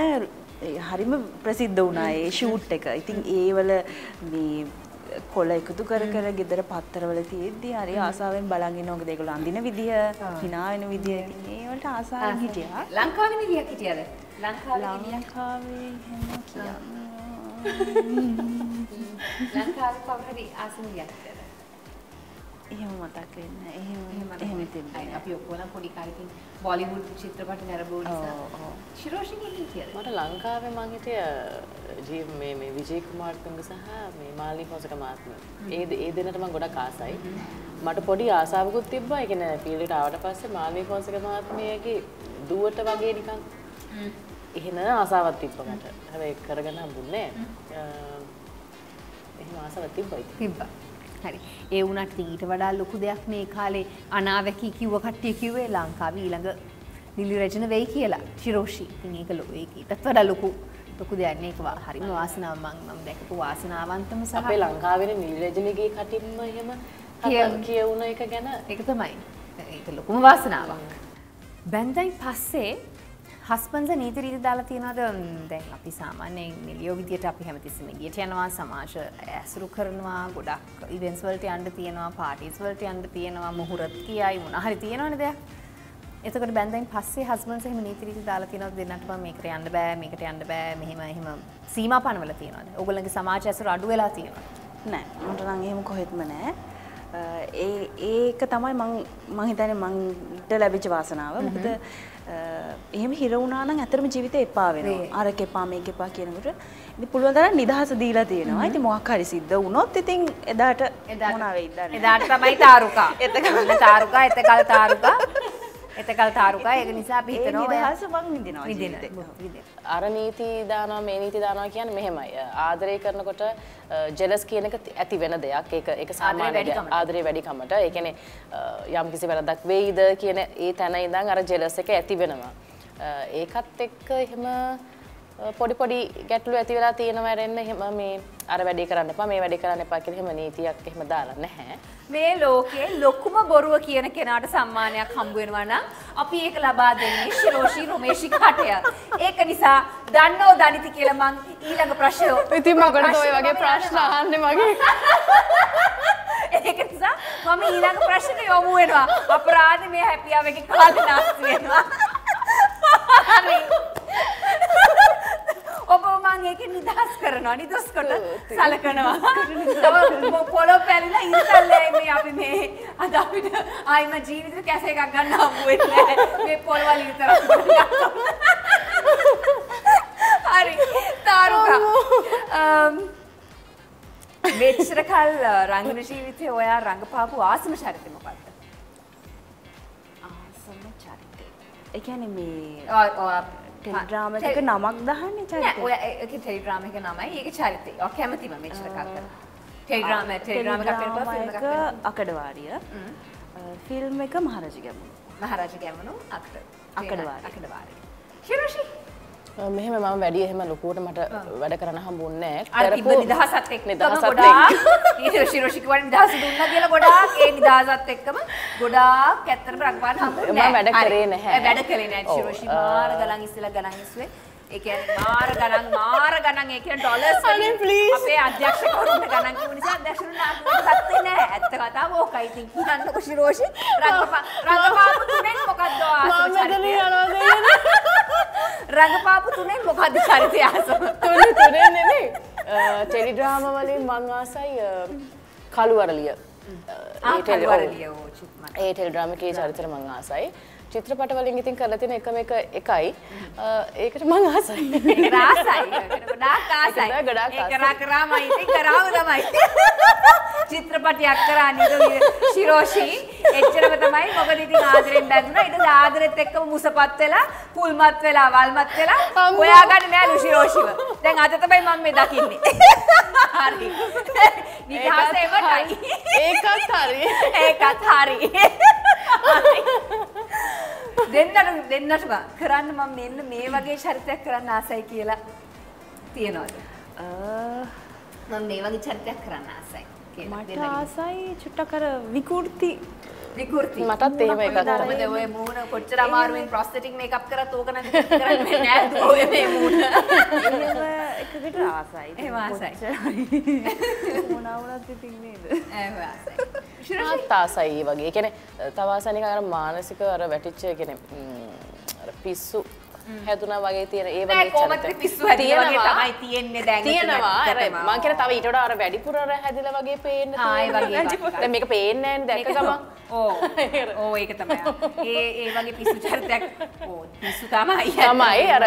හරිම ප්‍රසිද්ධ වුණා ඒ ෂූට් එක. ඉතින් ඒවල මේ කොල එකතු කර කර ගෙදර පත්තරවල තියෙද්දි හරි ආසාවෙන් බලන් ඉන්න මොකද ඒගොල්ලෝ අඳින විදිය, hina වෙන විදිය ඉතින් ඒ වලට ආසාවෙන් හිටියා. ලංකාවේ නිලියක් හිටියද? ලංකාවේ ලංකාවේ එහෙම කියන්න. ලංකාවේ කවුරු හරි ආස නිලියක් හිටියද? එහෙම මතක් වෙන්න එහෙම එහෙම තිබ්බේ. අපි ඔක්කොම පොඩි කාලෙකින් බොලිවුඩ් චිත්‍රපට නැරඹු නිසා. ඔව්. ශිරෝෂිගේ හිටියද? මට ලංකාවේ මං හිටිය මේ මේ විජේ කුමාරතුංග සහ මේ මාලනී පොසක මහත්මිය. ඒ ඒ දෙන්නට මම ගොඩක් ආසයි. මට පොඩි ආසාවකුත් තිබ්බා. ඒ කියන්නේ ෆීල්ඩ් එකට ආවට පස්සේ මාලනී පොසක මහත්මියගේ දුවට වගේ නිකන් එහෙන ආසාවක් තිබ්බා මට. හැබැයි කරගන්න හම්බුන්නේ නෑ. එහෙම ආසාවක් තිබ්බා. තිබ්බා. හරි. ඒ වුණත් ඉතින් ඊට වඩා ලොකු දෙයක් මේ කාලේ අනාවැකි කිව්ව කට්ටිය කිව්වේ ලංකාවේ ඊළඟ නිලි රචන වෙයි කියලා. ශිරෝෂි. ඉතින් ඒක ලොකු ඒක ඊටත් වඩා ලොකු ලොකු දෙයක් නේ ඒක හරිම වාසනාවක් මම දැකපු වාසනාවන්තම සහ අපේ ලංකාවේ නිලරජනගේ කටින්ම එහෙම කියවුන එක ගැන ඒක තමයි. ඒක ලොකුම වාසනාවක්. බැන්දයින් පස්සේ හස්බන්ද නීති රීති දාලා තියනවාද ම්, දැන් අපි සාමාන්‍යයෙන් නිලියෝ විදියට අපි හැමතිස්සෙම ගියට යනවා සමාජ ඇසුරු කරනවා ගොඩක් ඉවෙන්ස් වලට යන්න තියෙනවා පාටිස් වලට යන්න තියෙනවා මුහුරත් කියයි මොන හරි තියෙනවනේ දෙයක්. එතකොට බැන්දයින් පස්සේ හස්බන්ඩ්ස් එහෙම නීති රීති දාලා තියනවාද දෙන්නට බෑ මේකට යන්න බෑ මේකට යන්න බෑ මෙහෙම එහෙම සීමා පනවලා තියනවාද? ඕගොල්ලන්ගේ සමාජ ඇසුර අඩු වෙලා තියෙනවද? නෑ මට නම් එහෙම කොහෙත්ම නෑ ඒ ඒක තමයි මං මං හිතන්නේ මංට ලැබිච්ච වාසනාව මොකද එහෙම හිර වුණා නම් ඇත්තටම ජීවිතේ එපා. වෙනවා අරක එපා මේක එපා කියනකොට ඉතින් පුළුවන් තරම් නිදහස දීලා තියෙනවා ඉතින් මොකක් හරි සිද්ධ වුණොත් ඉතින් එදාට මොනවා වෙයිද දන්නේ නෑ. එදාට තමයි තාරුකා. [laughs] එතකල් තාරුකා එතකල් තාරුකා. එතකල් තාරුකා ඒක නිසා අපි හිතනවා නිදහස මං විඳිනවා විඳින ජීවිතේ. අර නීති දානවා මේ නීති දානවා කියන්නේ මෙහෙමයි. ආදරය කරනකොට ජෙලස් කියන එක ඇති වෙන දෙයක්. ඒක ඒක සාමාන්‍ය. ආදරේ වැඩිකමට. ඒ කියන්නේ යම් කිසි වැරද්දක් වෙයිද කියන ඒ තැන ඉඳන් අර ජෙලස් එක ඇති වෙනවා. ඒකත් එක්ක එහෙම පොඩි පොඩි ගැටලු ඇති වෙලා තියෙනවා ඇරෙන්න එහෙම මේ අර වැඩේ කරන්න එපා මේ වැඩේ කරන්න එපා කියලා එහෙම නීතියක් එහෙම දාලා නැහැ. මේ ලෝකේ ලොකුම බොරුව කියන කෙනාට සම්මානයක් හම්බ වෙනවා නම් අපි ඒක ලබා දෙන්නේ ශිරෝෂි රොමේෂි කටය. ඒක නිසා දන්නෝ දනිති කියලා මං ඊළඟ ප්‍රශ්නය ඉතින් මොකටද ඔය වගේ ප්‍රශ්න. අහන්නේ මගේ? ඒක නිසා මම ඊළඟ ප්‍රශ්නට යොමු වෙනවා. අපරාධ මේ හැපියාව එකේ කාලේ නාස්ති වෙනවා. හරි. ඒක නිදහස් කරනවා නිදොස් කොට සලකනවා. පොළොව පැලිලා ඉස්සල්ලා මේ අපි මේ අද අපිට ආයිම ජීවිත කැස එකක් ගන්න හම්බ වෙන්නේ නැහැ. මේ පොළවල් විතරක්. හරි. තාරුකා. මෙච්චර කල් රංගන ජීවිතය ඔයා රඟපාපු ආසම චරිතය මොකක්ද? ආසම චරිතය. ඒ කියන්නේ මේ ටෙලිග්‍රාම එක නමක් දාන්නේ නෑ, චරිතය. ඔය ටෙලිග්‍රාම එක නමයි. ඒක චරිතය. කැමතිම මෙච්චර කල් කරලා. ටෙලිග්‍රාම ටෙලිග්‍රාම එක අකඩවාරිය ෆිල්ම් එක මහරජ ගැමුණු මහරජ ගැමුණු අක්ට අකඩවාරි. අකඩවාරි. මෙහෙම මම වැඩි එහෙම ලොකුවට මට වැඩ කරන්න හම්බුන්නේ නැහැ. තිබ්බ නිදහසත් එක්කම නිදහසත් ගොඩාක්. ඊට ශිරෝෂි කිව්වනේ නිදහස දුන්නා කියලා ගොඩාක්. ඒ නිදහසත් එක්කම ගොඩාක් ඇත්තටම රඟපාන්න හම්බුනේ මම වැඩ කරේ නැහැ. වැඩ කරේ නැහැ. ශිරෝෂි මාර ගණන් ඉස්සලා ගණන් ඉස්සුවේ. ඒ කියන්නේ මාර ගණන් මාර ගණන්. ඒ කියන්නේ ඩොලර්ස් please. අපේ අධ්‍යක්ෂකවරුන්ට ගණන් කිව්ව නිසා අධ්‍යක්ෂකවරුන් ගත්තේ නැහැ. ඇත්ත කතාව ඕකයි. ඉතින් කියන්නකො ශිරෝෂි. රඟපා රඟපාපු තුනෙන් මොකක්ද ආසම චරිතය? රඟපාපු තුනෙන් මොකක්ද චරිතය ආසම තුන තුනේ නෙමෙයි. ටෙලිඩ්‍රාම වලින් මං ආසයි කළුවරලිය. ඒ ටෙලි- එකේ චරිතෙට මං ආසයි. චිත්‍රපට වලින් ඉතින් කරලා තියෙන එකම එක එකයි. ඒකට මං ආසයි. ආසයි. ගොඩාක් ආසයි. ගොඩාක් ආසයි. කරා කරාමයි ඉතින් කරාම තමයි. චිත්‍රපටයක් කරා නේද ශිරෝෂි. එච්චරම තමයි. මොකද ඉතින් ආදරෙන් බැඳුනා. ඊට පස්සේ ආදරෙත් එක්කම මුසපත් වෙලා, කුල්මත් වෙලා, වල්මත් වෙලා. හොයාගන්න නෑලු ශිරෝෂිව. දැන් අද තමයි මම මේ දකින්නේ. හරි. නිදහස එවටයි. ඒකත් හරි. ඒකත් හරි. දෙන්නට දෙන්නට බා කරන්න මම මෙන්න මේ වගේ චරිතයක් කරන්න ආසයි කියලා තියනවද? අ, මම මේ වගේ චරිතයක් කරන්න ආසයි කියලා. මට. ආසයි චුට්ටක් අර විකෘති විකෘති. මටත් එහෙම එකක් තමයි. ඔය මූණ කොච්චර අමාරුවෙන් ප්‍රොස්තටික් මේකප් කරත් ඕක නැති කරන්නේ නෑ ඔය මේ මූණ. එකකට ආසයි එහෙම ආසයි. මොනා වුණත් ඉතින් නේද එහෙම ආසයි. ශිරෝෂි මාත් ආසයි වගේ. කියන්නේ තව ආසයි නිකන් අර මානසික අර වැටිච්ච ඒ කියන්නේ අර පිස්සු හැදුනා වගේ තියෙන ඒ වගේ චරිත. පිස්සු හැදිලා වගේ. තමයි තියෙන්නේ දැන් තියෙනවා. මං කියන තව ඊට වඩා අර වැඩිපුර අර හැදිලා වගේ පේන්න ආ, ඒ වගේ. දැන් මේක පේන්නේ නැහැ දැක්ක ගමන් ඕ ඕ ඒක තමයි ඒ ඒ වගේ පිස්සු චරිතයක් ඕ පිස්සු තමයි තමයි, අර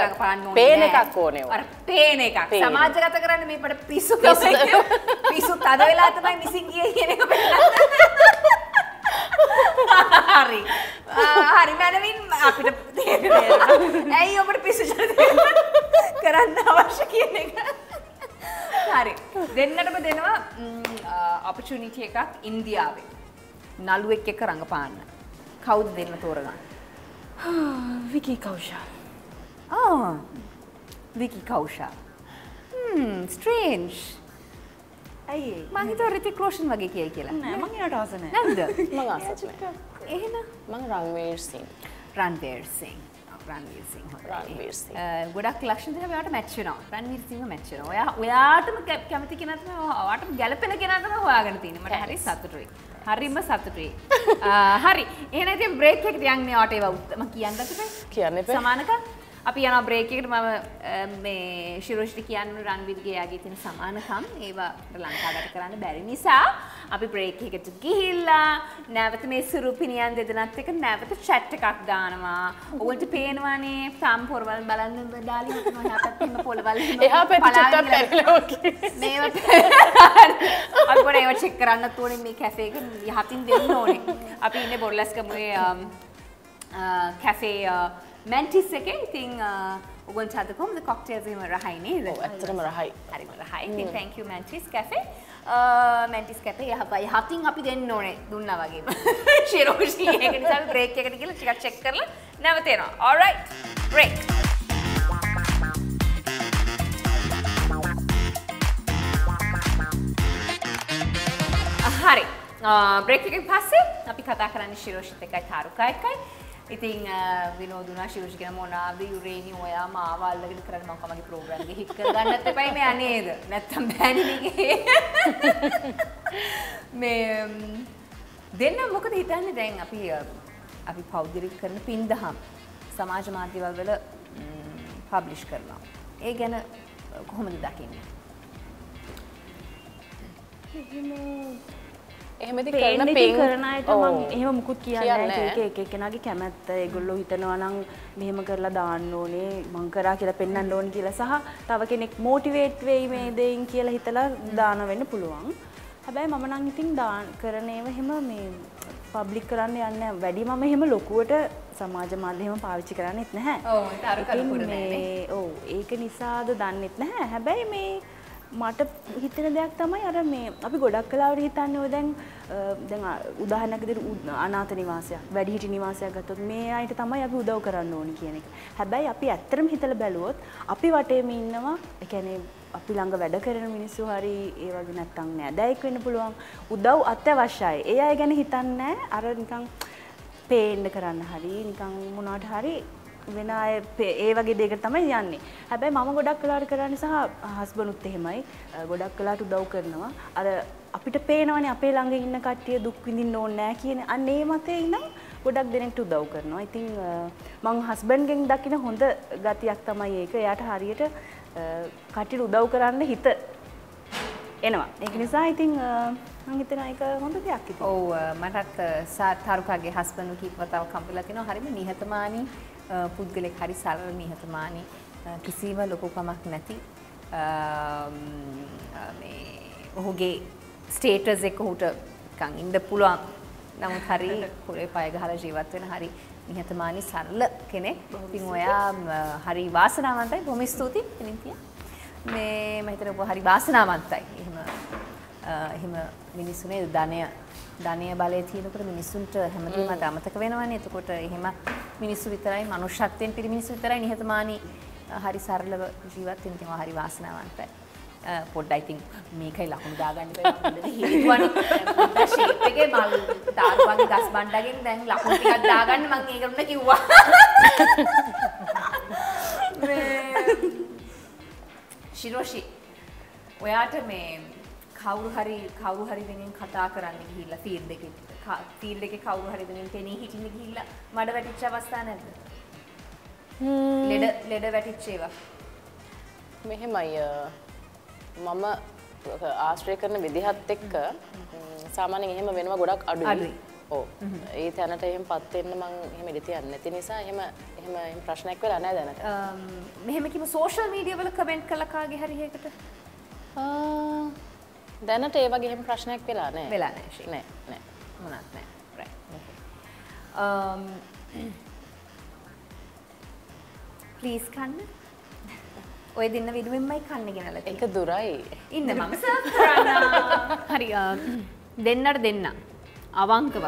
පේන. එකක් ඕනේ. අර පේන එකක්. සමාජගත කරන්න මේ පට පිස්සු. පිස්සු තද වෙලා තමයි මිසින් ගියේ කියන එක පෙන්නන්න හරි. [laughs] හරි මැනවින් අපිට ඇයි ඔබට පිස්සු චරිතයක් [laughs] කරන්න අවශ්‍ය කියන එක? හරි. දෙන්නටම දෙනවා ඔපචුනිටිය එකක් ඉන්දියාවේ. නළුවෙක් එක්ක රඟපාන්න. කවුද දෙන්න තෝරගන්න? [sighs] විකී කෞෂා. ආ විකි කෞෂා. ස්ට්‍රේන්ජ් ඇයි? මං හිතුවා රිතික් රෝෂන් වගේ කියයි කියලා. නෑ මං එයාට ආස නෑ. නැද්ද මං රන්වීර් සිං. රන්වීර් සිං රන්වීර් සිං හොඳයි. රන්වීර් සිං. අ, ගොඩක් ලක්ෂණ දෙක ඔයාට මැච් වෙනවා රන්වීර් සිංහ මැච් වෙනවා ඔයා ඔයාටම කැමති කෙනා තමයි ඔයා- ඔයාටම ගැලපෙන කෙනා තමයි හොයාගෙන තියෙන්නේ මට හරි සතුටුයි හරිම සතුටුයි [laughs] හරි එහෙනම් ඉතින් බ්‍රේක් එකට යන්නේ ඔයාට ඒවා මම කියන්නද බෑ කියන්න එපා. සමානක අපි යනවා බ්‍රේක් එකට මම මේ ශිරෝෂ්ට කියන්න රන්විර්ගේ යාගේ තියෙන සමානකම් ඒවා ලංකාවට කරන්න බැරි නිසා අපි බ්‍රේක් එකට ගිහිල්ලා නැවත මේ සුරුපිනියන් දෙදෙනත් එක නැවත චැට් එකක් දානවා. ඔවුන්ට පේනවානේ තාම් පොරවල් බලන්න ඉන්න පොළවල් එහෙම එහා පැත්තේ පලාගෙන චුට්ටක් ඉන්න. පැරිලා වගේ. මේවා අපි පොඩ ඒවා චෙක් කරන්නත් ඕනේ මේ කැෆේ එක යහතින් දෙන්න ඕනේ. අපි ඉන්නේ බොරලස්කමුවේ කැෆේ මැන්ටිස් එකේ ඉතින් ඔගොල්ලන්ට අද කොහොමද කොක්ටේල්ස් එහෙම රහයි. හරිම රහයි. you Mantis cafe. Mantis cafe යහපයි යහතින් අපි දෙන්න ඕනේ දුන්නා වගේම. [laughs] ශිරෝෂි බ්‍රේක් එකට ගිහලා ටිකක් චෙක් කරලා නැවත එනවා. alright. break. හරි බ්‍රේක් එකෙන් පස්සේ අපි කතා කරන්න ශිරෝෂිත් එකයි තාරුකා එකයි ඉතින් විනෝදුනා ශිරෝෂි කියන මොනාද යුරේනි ඔයා මාව අල්ලගෙන කරන්න මම කමගේ ප්‍රෝග්‍රෑම් එක හිට කරගන්නත් එපයි මේ අනේද නැත්තම් බෑනේ මේකේ. [laughs] මේ ම්, දෙන්න මොකද හිතන්නේ? දැන් අපි අ, අපි පෞද්ගලික කරන පින්දහම් සමාජ මාධ්‍යවල වල පබ්ලිෂ් කරනවා. ඒ ගැන අ, කොහොමද දකින්නේ? එහෙම ඉතින් පේන්න කරන ඉතින් පින් කරන අයට ඔව්. මං එහෙම මුකුත් කියන්නේ එක එකනාගේ කැමැත්ත. ඒගොල්ලෝ හිතනවා නම් මෙහෙම කරලා දාන්න ඕනේ, මං කරා කියලා පෙන්වන්න ඕනේ කියලා සහ තව කෙනෙක් මොටිවේට් වෙයි මේ දෙයින් කියලා හිතලා දාන වෙන්න පුළුවන්. හැබැයි මම නම් ඉතින් දාන කරන ඒවා එහෙම මේ පබ්ලික් කරන්න යන්නේ. වැඩි මම එහෙම ලොකුවට සමාජ මාධ්‍ය එහෙම පාවිච්චි කරන්නේත් නැහැ. ඔව් ඒක නිසාද දන්නෙත් නැහැ. හැබැයි මේ මට හිතෙන දෙයක් තමයි අර මේ අපි ගොඩක් කලාවට හිතන්නේ ඔය දැන් අ, දැන් අ, උදාහරණයක් විදිහට උ- අනාථ නිවාසයක් වැඩිහිටි නිවාසයක් ගත්තොත් මේ අයට තමයි අපි උදව් කරන්න ඕනි කියන එක. හැබැයි අපි ඇත්තටම හිතලා බැලුවොත් අපි වටේම ඉන්නවා ඒ කියන්නේ අපි ළඟ වැඩ කරන මිනිස්සු හරි ඒ වගේ නැත්තම් නෑදෑයෙක් වෙන්න පුළුවන් උදව් අත්‍යවශ්‍යයි. ඒ අය ගැන හිතන්නේ නැහැ. අර නිකන් පේන්න කරන්න හරි නිකන් මොනවට හරි වෙන අය පේ- ඒ වගේ දෙයකට තමයි යන්නේ. හැබැයි මම ගොඩක් කලාට කරන්නේ සහ හස්බනුත් එහෙමයි. අ, ගොඩක් කලාට උදව් කරනවා. අර අපිට පේනවනේ අපේ ළඟ ඉන්න කට්ටිය දුක් විඳින්න ඕනේ නැහැ කියන අන්න ඒ මතේ ඉඳන් ගොඩක් දෙනෙක්ට උදව් කරනවා. ඉතින් අ, මං හස්බන්ඩ්ගෙන් දකින හොඳ ගතියක් තමයි ඒක. එයාට හරියට අ, කට්ටියට උදව් කරන්න හිත එනවා. ඒක නිසා ඉතින් අ, මං හිතනවා ඒක හොඳ දෙයක් ඉතින්. ඔව් අ, මටත් අ, සා- තාරුකාගේ හස්බන්ඩ් කීප වතාවක් හම්බෙලා තිනවා හරිම නිහතමානී අ, පුද්ගලෙක් හරි සරල නිහතමානී කිසිම ලොකුකමක් නැති ඔහුගේ ස්ටේටස් එක නිකන් ඉන්න පුළුවන් නමුත් හරි [laughs] කුරේ පය ගහලා ජීවත් වෙන හරි නිහතමානී සරල කෙනෙක්. ඉතින් ඔයා හරි වාසනාවන්තයි. බොහොම ස්තුතියි. පිනින්තිය. මේ මම හිතනවා ඔබ හරි වාසනාවන්තයි. එහෙම එහෙම මිනිස්සුනේ ධනය ධනය බලය තියෙනකොට මිනිස්සුන්ට හැමදේම අමතක වෙනවනේ. එතකොට එහෙම මිනිස්සු විතරයි මනුෂ්‍යත්වයෙන් පිරි මිනිස්සු විතරයි නිහතමානී අ, හරි සරලව ජීවත් වෙන ඉතින් ඔයා හරි වාසනාවන්තයි. අ, පොඩ්ඩයි ඉතින් මේකයි ලකුණු දාගන්න බෑ මම හිතුවනේ පොඩ්ඩක් ෂේප් එකේ මල් තාරුවන්ගේ ගස් බණ්ඩගෙන් දැන් ලකුණු ටිකක් දාගන්න මම ඒකට කිව්වා. මේ [laughs] ශිරෝෂි ඔයාට මේ කවුරු හරි කවුරු හරි වෙනින් කතා කරන්න ගිහිල්ලා ෆීල්ඩ් එකේ ෆීල්ඩ් එකේ කවුරු හරි වෙනින් පෙනී හිටින්න ගිහිල්ලා මඩ වැටිච්ච අවස්ථා නැද්ද? ලෙඩ ලෙඩ වැටිච්චේවා මෙහෙමයි මම ආශ්‍රය කරන විදිහත් එක්ක සාමානෙන් එහෙම වෙනවා ගොඩක් අඩුයි. ඕ ඒ තැනට එහෙම පත්වෙන්න මං එහෙම ඉඩ තියන්න නැති නිසා එහෙම එහෙම එහෙම ප්‍රශ්නයක් වෙලා නැහැ දැනට. මෙහෙමකිම සෝෂල් මීඩිය වල කමෙන්ට් කළකාගේ හරිහකට ආ, දැනට ඒ වගේ එහෙම ප්‍රශ්නයක් වෙලා නෑ වෙලා නෑ ශී. නෑ නෑ මොනත් නෑ Um, [clears throat] ප්ලීස් කන්න [laughs] ඔය දෙන්න විඩුවෙන්මයි කන්න ගෙනල එක දුරයි. ඉන්න මම [laughs] හරි දෙන්නට දෙන්න. අවංකව.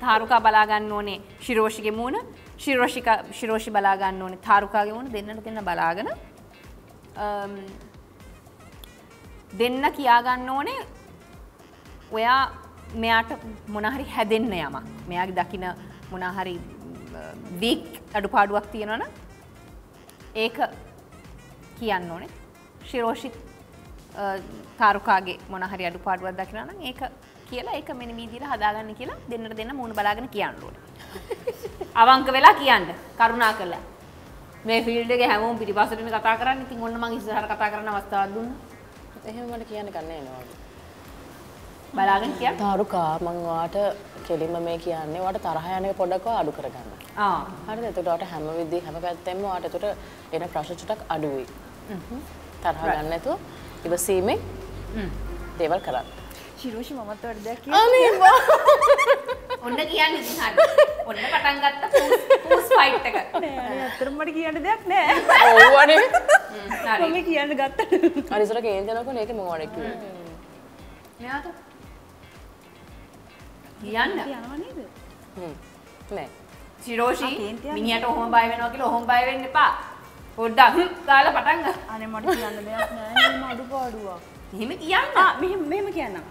තාරුකා බලාගන්න ඕනේ ශිරෝෂිගේ මූුණ. ශිරෝෂික ශිරෝෂි බලාගන්න ඕනේ තාරුකාගේ මූුණ. දෙන්නට දෙන්න බලාගෙන. දෙන්න කියාගන්න ඕනේ ඔයා මෙයාට මොනහරි හැදෙන්න යමක්. මෙයාගේ දකින මොනහරි වීක් අඩුපාඩුවක් තියෙනවන ඒක කියන්න ඕනේ. ශිරෝෂිත් තාරුකාගේ මොනහරි අඩුපාඩුවක් දකිනනම් ඒක කියලා ඒක මෙනි මීදිල හදාගන්න කියලා දෙන්නට දෙන්න මුණ බලාගෙන කියන්න ඕනේ. අවංක වෙලා කියන්න කරුණා කළා. මේ ෆිල්ඩ් එක හැමෝම පිටිපස්සටම කතා කරන්නේ. ඉතින් ඔන්න මං ඉස්සරහට කතා කරන්න අවස්ථාවක් දුන්නා. එහෙම මට කියන්න ගන්න එනවා බලාගෙන කියන්න තාරුකා මං වාට කෙලින්ම මේ කියන්නේ වාට තරහ යන එක පොඩ්ඩක් අඩු කරගන්න. ආ හරිද? එතකොට වාට හැම විදිහ හැම පැත්තෙන්ම වාට එතකොට එන ප්‍රශ්න චුට්ටක් අඩුයි. තරහ ගන්න නැතුව ඉවසීමෙන් දේවල් කරන්න. ශිරෝෂි මමත් වඩ දෙයක් අනේ ඔන්න කියන්න ඉතින් හරි. ඔන්න පටන් ගත්ත පූස් පූස් ෆයිට් එක. ඇතරම් මට කියන්න දෙයක් නෑ ඔව්වනේ. හරි. මම කියන්න ගත්ත කේන්ති යනකොට ඒකේ මම වාට කිව්වේ. මෙයාට කියන්න. යනවා නේද හ්ම්. නෑ. සිරෝෂි. මිනිහට ඔහොම බය වෙනවා කියලා ඔහොම බය වෙන්න එපා. පොඩ්ඩක් හ්ම් කාලා පටන් ගන්න. අනේ මට කියන්න දෙයක් නෑ නේ අඩුපාඩුවක් එහෙම කියන්න. ආ මෙහෙම මෙහෙම කියන්නම්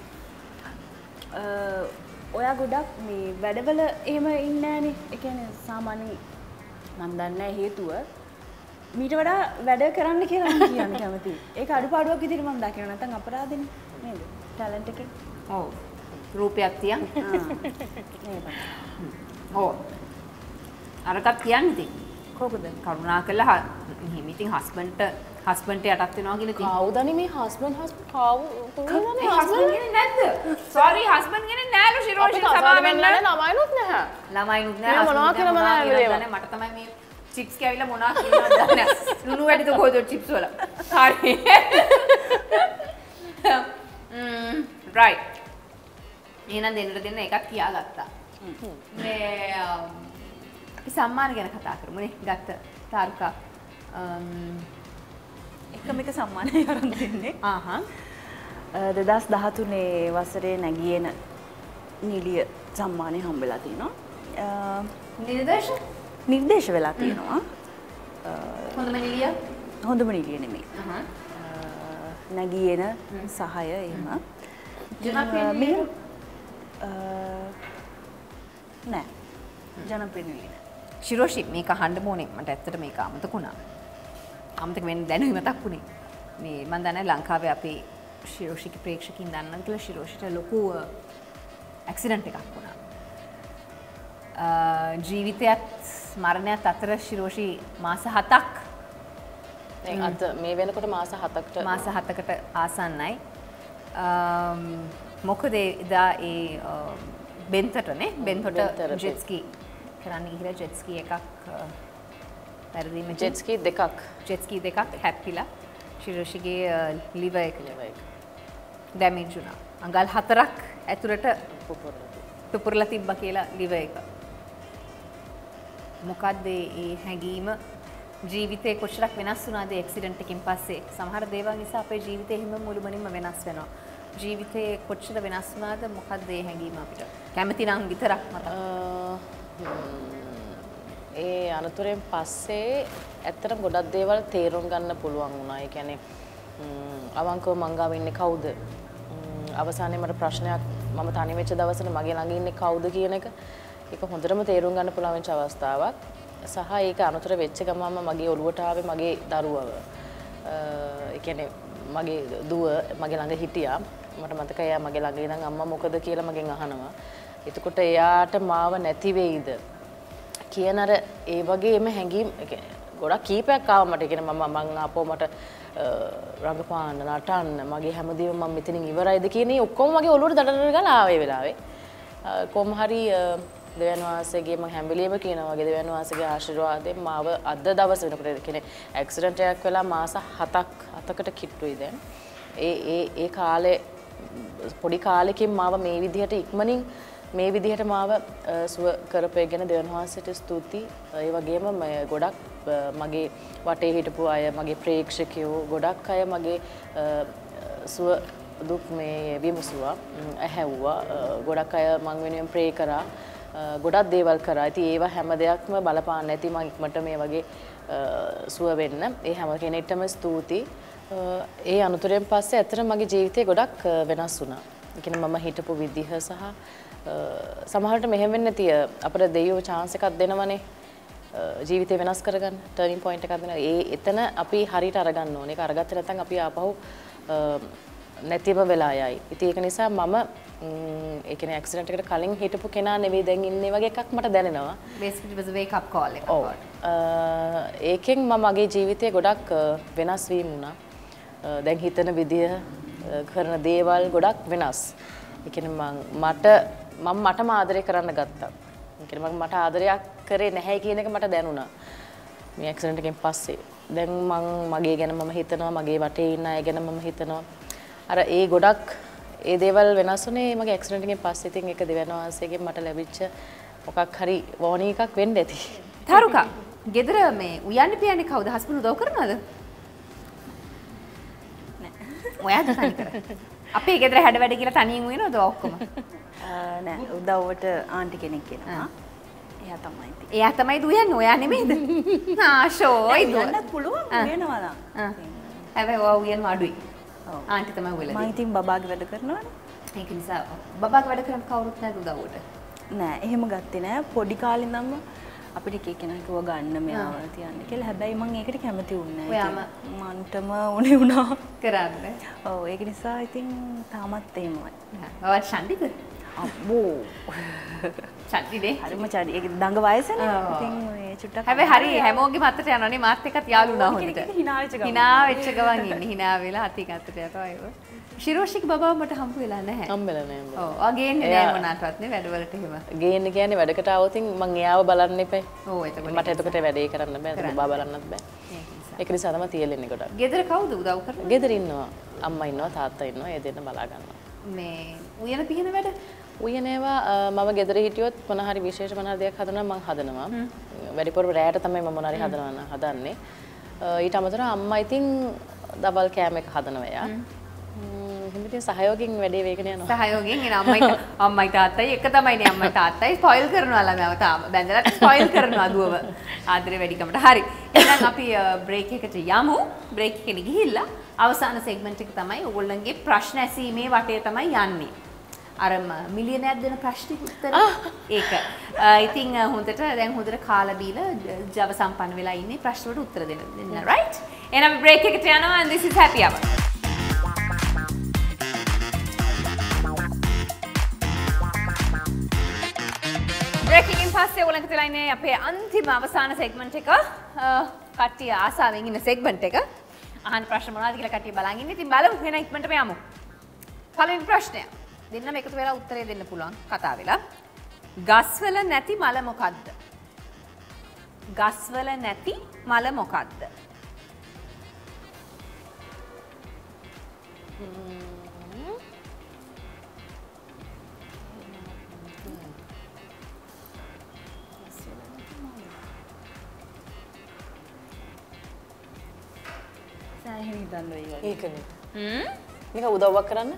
ඔයා ගොඩක් මේ වැඩවල එහෙම ඉන්නේ නෑනේ ඒ කියන්නේ සාමාන්‍යයෙන් මම දන්නේ නෑ හේතුව මීට වඩා වැඩ කරන්න කියලා මම කියන්න කැමතියි ඒක අඩුපාඩුවක් විදිහට මම දකිනවා නැත්නම් අපරාධනේ නේද ටැලන්ට් එකේ ඔව්. රූපයක් තියන්. ඔව්. අරකට කියන්න ඉතින්. කොහොමද කරුණා කළා මෙහෙම ඉතින් හස්බන්ඩ්ට හස්බන්ඩ්ට යටත් වෙනවා කියලා ඉතින්. කවුදනේ මේ හස්බන්ඩ් හස්බන්ඩ් කවු මේ හස්බන්ඩ් කෙනෙක් නැද්ද? සෝරි හස්බන්ඩ් කෙනෙක් නෑලු ශිරෝෂි සභාවෙන් වෙන්න නෑ. ළමයිනුත් නැහැ. ළමයිනුත් මේ නෑ මොනවා කියලා මම. දන්නේ මට තමයි මේ චිප්ස් කැවිලා මොනවා කියනවද දන්නේ නෑ. ලුණු වැඩිද කොහෙද චිප්ස් වල. හරි. [laughs] රයිට්. එහෙනම් දෙන්නට දෙන්න එකක් කියාගත්තා. මේ අපි සම්මාන ගැන කතා කරමුනේ. ගත්ත තාරුකා. එකම එක සම්මානය අරන් දෙන්නේ ආහා. දෙදස් දහතුනේ වසරේ නැගියන නිලිය සම්මානය හම්බෙලා තියෙනවා අ, නිර්දේශ නිර්දේශ වෙලා තියෙනවා හොඳම නිලිය. හොඳම නිලිය නෙමේ අහහ. නැගියන සහය එහෙම ජනප්‍රිය නෑ ජනප්‍රිය නිලිය නෑ. ශිරෝෂි මේක අහන්න ඕනේ මට ඇත්තට මේක අමතක වුණා. අමතක වෙන්න දැනුයි මතක් වුණේ. මේ මම දන්නේ ලංකාවේ අපේ ශිරෝෂිගේ ප්‍රේක්ෂකින් දන්නවද කියලා ශිරෝෂිට ලොකු ඇක්සිඩන්ට් එකක් වුණා. අ, ජීවිතයත් මරණයත් අතර ශිරෝෂි මාස 7ක් දැන් අද මේ වෙනකොට මාස 7කට මාස 7කට ආසන්නයි. මොකද එදා ඒ බෙන්තටනේ? බෙන්තොට ජෙට්ස්කී කරන්න ගිහිලා ජෙට්ස්කී එකක් අ, වැරදිම ජෙට් ස්කී දෙකක්. ජෙට්ස්කී දෙකක් හැප්පිලා ශිරෝෂිගේ ලිව එක. වුණා. අඟල් හතරක් ඇතුළට පුපුරලා තිබ්බ කියලා ලිව එක. මොකක්ද ඒ හැඟීම? ජීවිතේ කොච්චරක් වෙනස් වුණාද? ඇක්සිඩන්ට් එකකින් පස්සේ. සමහර දේවල් නිසා අපේ ජීවිතේ එහෙම මුළුමනින්ම වෙනස් වෙනවා. ජීවිතේ කොච්චර වෙනස් වුණාද මොකක්ද ඒ හැඟීම අපිට? කැමති නම් විතරක් මතක්. ඒ අනතුරෙන් පස්සේ ඇත්තටම ගොඩක් දේවල් තේරුම් ගන්න පුළුවන් වුණා. ඒ කියන්නේ ම්, අවංකව මංගාව ඉන්නේ කවුද? ම්, අවසානයේ මට ප්‍රශ්නයක් මම තනි වෙච්ච දවසට මගේ ළඟ ඉන්නේ කවුද කියන එක ඒක හොඳටම තේරුම් ගන්න පුළුවන් වෙච්ච අවස්ථාවක්. සහ ඒක අනතුර වෙච්ච ගමන්ම මගේ ඔළුවට ආවේ මගේ දරුවව. අ, ඒ කියන්නේ මගේ දුව මගේ ළඟ හිටියා. මට මතකයි එයා මගේ ළඟ ඉඳන් අම්මා මොකද කියලා මගෙන් අහනවා. එතකොට එයාට මාව නැති වෙයිද? කියන අර ඒ වගේම හැඟීම් ඒ කියන්නේ ගොඩක් කීපයක් ආව මට. කියන මම මං ආපෝ මට අ, රඟපාන්න නටන්න මගේ හැමදේම මම මෙතනින් ඉවරයිද කියන ඒ ඔක්කොම මගේ ඔළුවට දඩඩ ගාලා ආවේ ඒ වෙලාවේ. අ, කොහොම හරි අ, දෙවියන් වහන්සේගේ මම හැම වෙලෙම කියනවා වගේ දෙවියන් වහන්සේගේ ආශිර්වාදයෙන් මාව අද දවස් වෙනකොට. කියන්නේ ඇක්සිඩන්ට් එකක් වෙලා මාස 7ක් 7කට කිට්ටුයි දැන්. ඒ ඒ ඒ කාලේ පොඩි කාලෙකින් මාව මේ විදිහට ඉක්මනින් මේ විදිහට මාව අ, සුව කරපය ගැන දෙවන් වහන්සේට ස්තුතියි. ඒ වගේම මම ගොඩක් අ, මගේ වටේ හිටපු අය මගේ ප්‍රේක්ෂකයෝ ගොඩක් අය මගේ අ, සුව දුක් මේ විමසුවා ම්, ඇහැව්වා. අ, ගොඩක් අය මං වෙනුවෙන් ප්‍රේ කරා. අ, ගොඩක් දේවල් කරා. ඉතින් ඒවා හැම දෙයක්ම බලපාන්න ඇති මං ඉක්මට මේ වගේ අ, සුව වෙන්න. ඒ හැම කෙනෙක්ටම ස්තුතියි. අ, ඒ අනතුරෙන් පස්සේ ඇත්තට මගේ ජීවිතේ ගොඩක් වෙනස් වුණා. කියන්නේ මම හිටපු විදිහ සහ අ, සමහරට මෙහෙම වෙන්නේ නැති අ, අපිට දෙයියෝ chance එකක් දෙනවනේ. අ, ජීවිතේ වෙනස් කරගන්න ටර්නින් පොයින්ට් එකක් දෙනවා. ඒ එතන අපි හරියට අරගන්න ඕනේ. අරගත්තේ නැත්නම් අපි ආපහු අ, නැතිව වෙලා යයි. ඉතින් ඒක නිසා මම ඇක්සිඩන්ට් එකට කලින් හිටපු කෙනා නෙවෙයි දැන් ඉන්නේ වගේ එකක් මට දැනෙනවා. ඒකෙන් මම මගේ ජීවිතය ගොඩක් වෙනස් වීම වුණා. අ, දැන් හිතන විදිය අ, කරන දේවල් ගොඩක් වෙනස්. ඒ කියන්නේ මං මට මම මටම ආදරය කරන්න ගත්තා. ඒ කියන්නේ මම මට ආදරයක් කරේ නැහැ කියන එක මට දැනුණා. මේ ඇක්සිඩන්ට් එකෙන් පස්සේ. දැන් මං මගේ ගැන මම හිතනවා, මගේ වටේ ඉන්න අය ගැන මම හිතනවා. අර ඒ ගොඩක් ඒ දේවල් වෙනස් වුණේ මගේ ඇක්සිඩන්ට් එකෙන් පස්සේ. ඉතින් ඒක දෙවියන් වහන්සේගෙන් මට ලැබිච්ච මොකක් හරි වෝනි එකක් වෙන්න ඇති. තරුකා ගෙදර මේ උයන්න පියන්නේ කවුද හස්බන්ඩ් උදව් කරනවද ඔයාද තනි කර අපේ ගෙදර හැඩ වැඩ කියලා තනියෙන් උයනවද ඔක්කොම? නෑ. උදව්වට ආන්ටි කෙනෙක් කෙනවා එයා තමයි. එයා තමයි දුයන්නේ ඔයා නෙමෙයිද? [laughs] ආෂෝයි දුව. උයන්නත් පුළුවන්. උයනවා නම්. හැබැයි ඔයා උයන් අඩුයි. ඔව්. ආන්ටි තමයි මම උයලා ඉතින් බබාගේ වැඩ කරනවනේ. ඒක නිසා බබාගේ වැඩ කරන්න කවුරුත් නැද්ද උදව්වට? නෑ එහෙම ගත්තේ නෑ. පොඩි කාලේ ඉඳන්ම අපිට එක කෙනා කිව්වා ගන්න මෙයාව තියන්න කියලා. හැබැයි මම ඒකට කැමති වුණේ නෑ. ඔයාම- ඉතින් මන්ටම උනේ වුණා. කරන්න ඔව් ඒක නිසා ඉතින් තාමත් එහෙමයි. ඔයාට ශන්දිද අම්බෝ. ශන්දිනේ හරිම චඩි. ඒක දඟ වයසනේ. ඉතින් මේ චුට්ටක් හැබැයි හරි හැමෝගේ මත්තට යනනේ මාත් එක්කත් යාළුනා හොඳට hina වෙච්ච ගමන්. hina වෙච්ච ගමන් ඉන්නේ hina වෙලා අතින් අතට යනවා ඒව ශිරෝෂික බබාව මට හම්බ වෙලා නැහැ හම්බෙලා නෑ උඹ. ඔව් ගේන්නේ එයා- නෑ මොනකටවත් නේ වැඩවලට එහෙම ගේන්න කියන්නේ වැඩකට આવොත් මං එයාව බලන්න එපා. ඔව් එතකොට මට එතකොට වැඩේ කරන්න බෑ. කරන්න බබා බලන්නත් බෑ. ඒක නිසා. තමයි තියලෙන්නේ ගොඩක්. ගෙදර කවුද උදව් කරන්නේ ගෙදර ඉන්නවා. අම්මා ඉන්නවා, තාත්තා ඉන්නවා. ඒ දෙන්න බලා ගන්නවා. මේ උයන පිහින වැඩ උයනේවා මම ගෙදර හිටියොත් මොන හරි විශේෂ මොන හරි දෙයක් හදනවා මං හදනවා. වැඩිපුර රැයට තමයි මම මොන හරි හදනවා හදන්නේ. ඊට අමතරව අම්මා ඉතින් දවල් කෑම එක හදනවා එයා. ඉතින් සහයෝගයෙන් වැඩේ වේගෙන යනවා. සහයෝගයෙන් එන අම්මයි අම්මයි තාත්තයි එක තමයිනේ අම්මයි තාත්තයි ස්පොයිල් කරනවා ළමයාව තාම බැඳලා ස්පොයිල් කරනවා දුවව. ආදරේ වැඩිකමට. හරි. එහෙනම් අපි බ්‍රේක් එකට යමු. බ්‍රේක් එකේ ගිහිල්ලා අවසාන සෙග්මන්ට් එක තමයි ඕගොල්ලන්ගේ ප්‍රශ්න ඇසීමේ වටේ තමයි යන්නේ. අර මිලියනයක් දෙන ප්‍රශ්නෙට උත්තර. ඒක. ඉතින් හොඳට දැන් හොඳට කාලා බීලා ජව සම්පන්න වෙලා ඉන්නේ ප්‍රශ්න වලට උත්තර දෙන්න. රයිට් එහෙනම් අපි බ්‍රේක් එකට යනවා and this is happy hour පස්සේ ඔයගොල්ලන් එකතු වෙලා ඉන්නේ අපේ අන්තිම අවසාන සෙග්මන්ට් එක. අ, කට්ටිය ආසාවෙන් ඉන්න සෙග්මන්ට් එක. අහන්න ප්‍රශ්න මොනවද කියලා කට්ටිය බලන් ඉන්නේ. ඉතින් බලමු එහෙනම් ඉක්මනටම යමු. පළවෙනි ප්‍රශ්නය. දෙන්නම එකතු වෙලා උත්තරේ දෙන්න පුළුවන් කතා වෙලා. ගස්වල නැති මල මොකද්ද? ගස්වල නැති මල මොකද්ද? සෑහෙන හිතන්න වෙයි වගේ. ඒකනේ. හ්ම්? නික උදව්වක් කරන්න.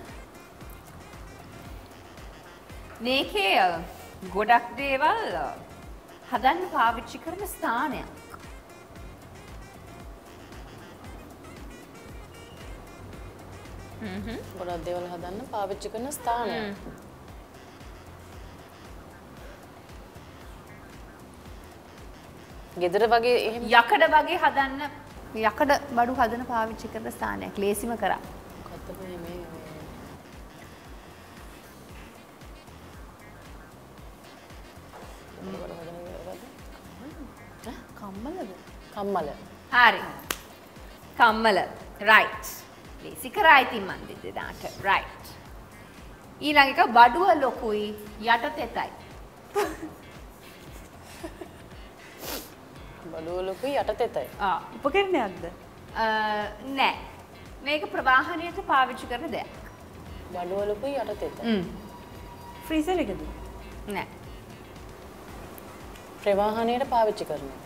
මේකේ ගොඩක් දේවල් හදන්න පාවිච්චි කරන ස්ථානයක්. ගොඩක් දේවල් හදන්න පාවිච්චි කරන ස්ථානය. ගෙදර වගේ එහෙම යකඩ වගේ හදන්න යකඩ බඩු හදන පාවිච්චි කරන ස්ථානයක් ලේසිම කරා. කම්මලද කම්මල හරි. කම්මල. right. ලේසි කරා ඉතින් මන් දෙදෙනාට. right. ඊළඟ එක බඩුව ලොකුයි යට තෙතයි. බඩුවලකුයි යට තෙතයි ආ උපකරණයක්ද? නෑ. මේක ප්‍රවාහනයට පාවිච්චි කරන දෙයක්. බඩුවලකුයි යට තෙතයි ම්. ෆ්‍රීසර් එකද? නෑ. ප්‍රවාහනයට පාවිච්චි කරනවා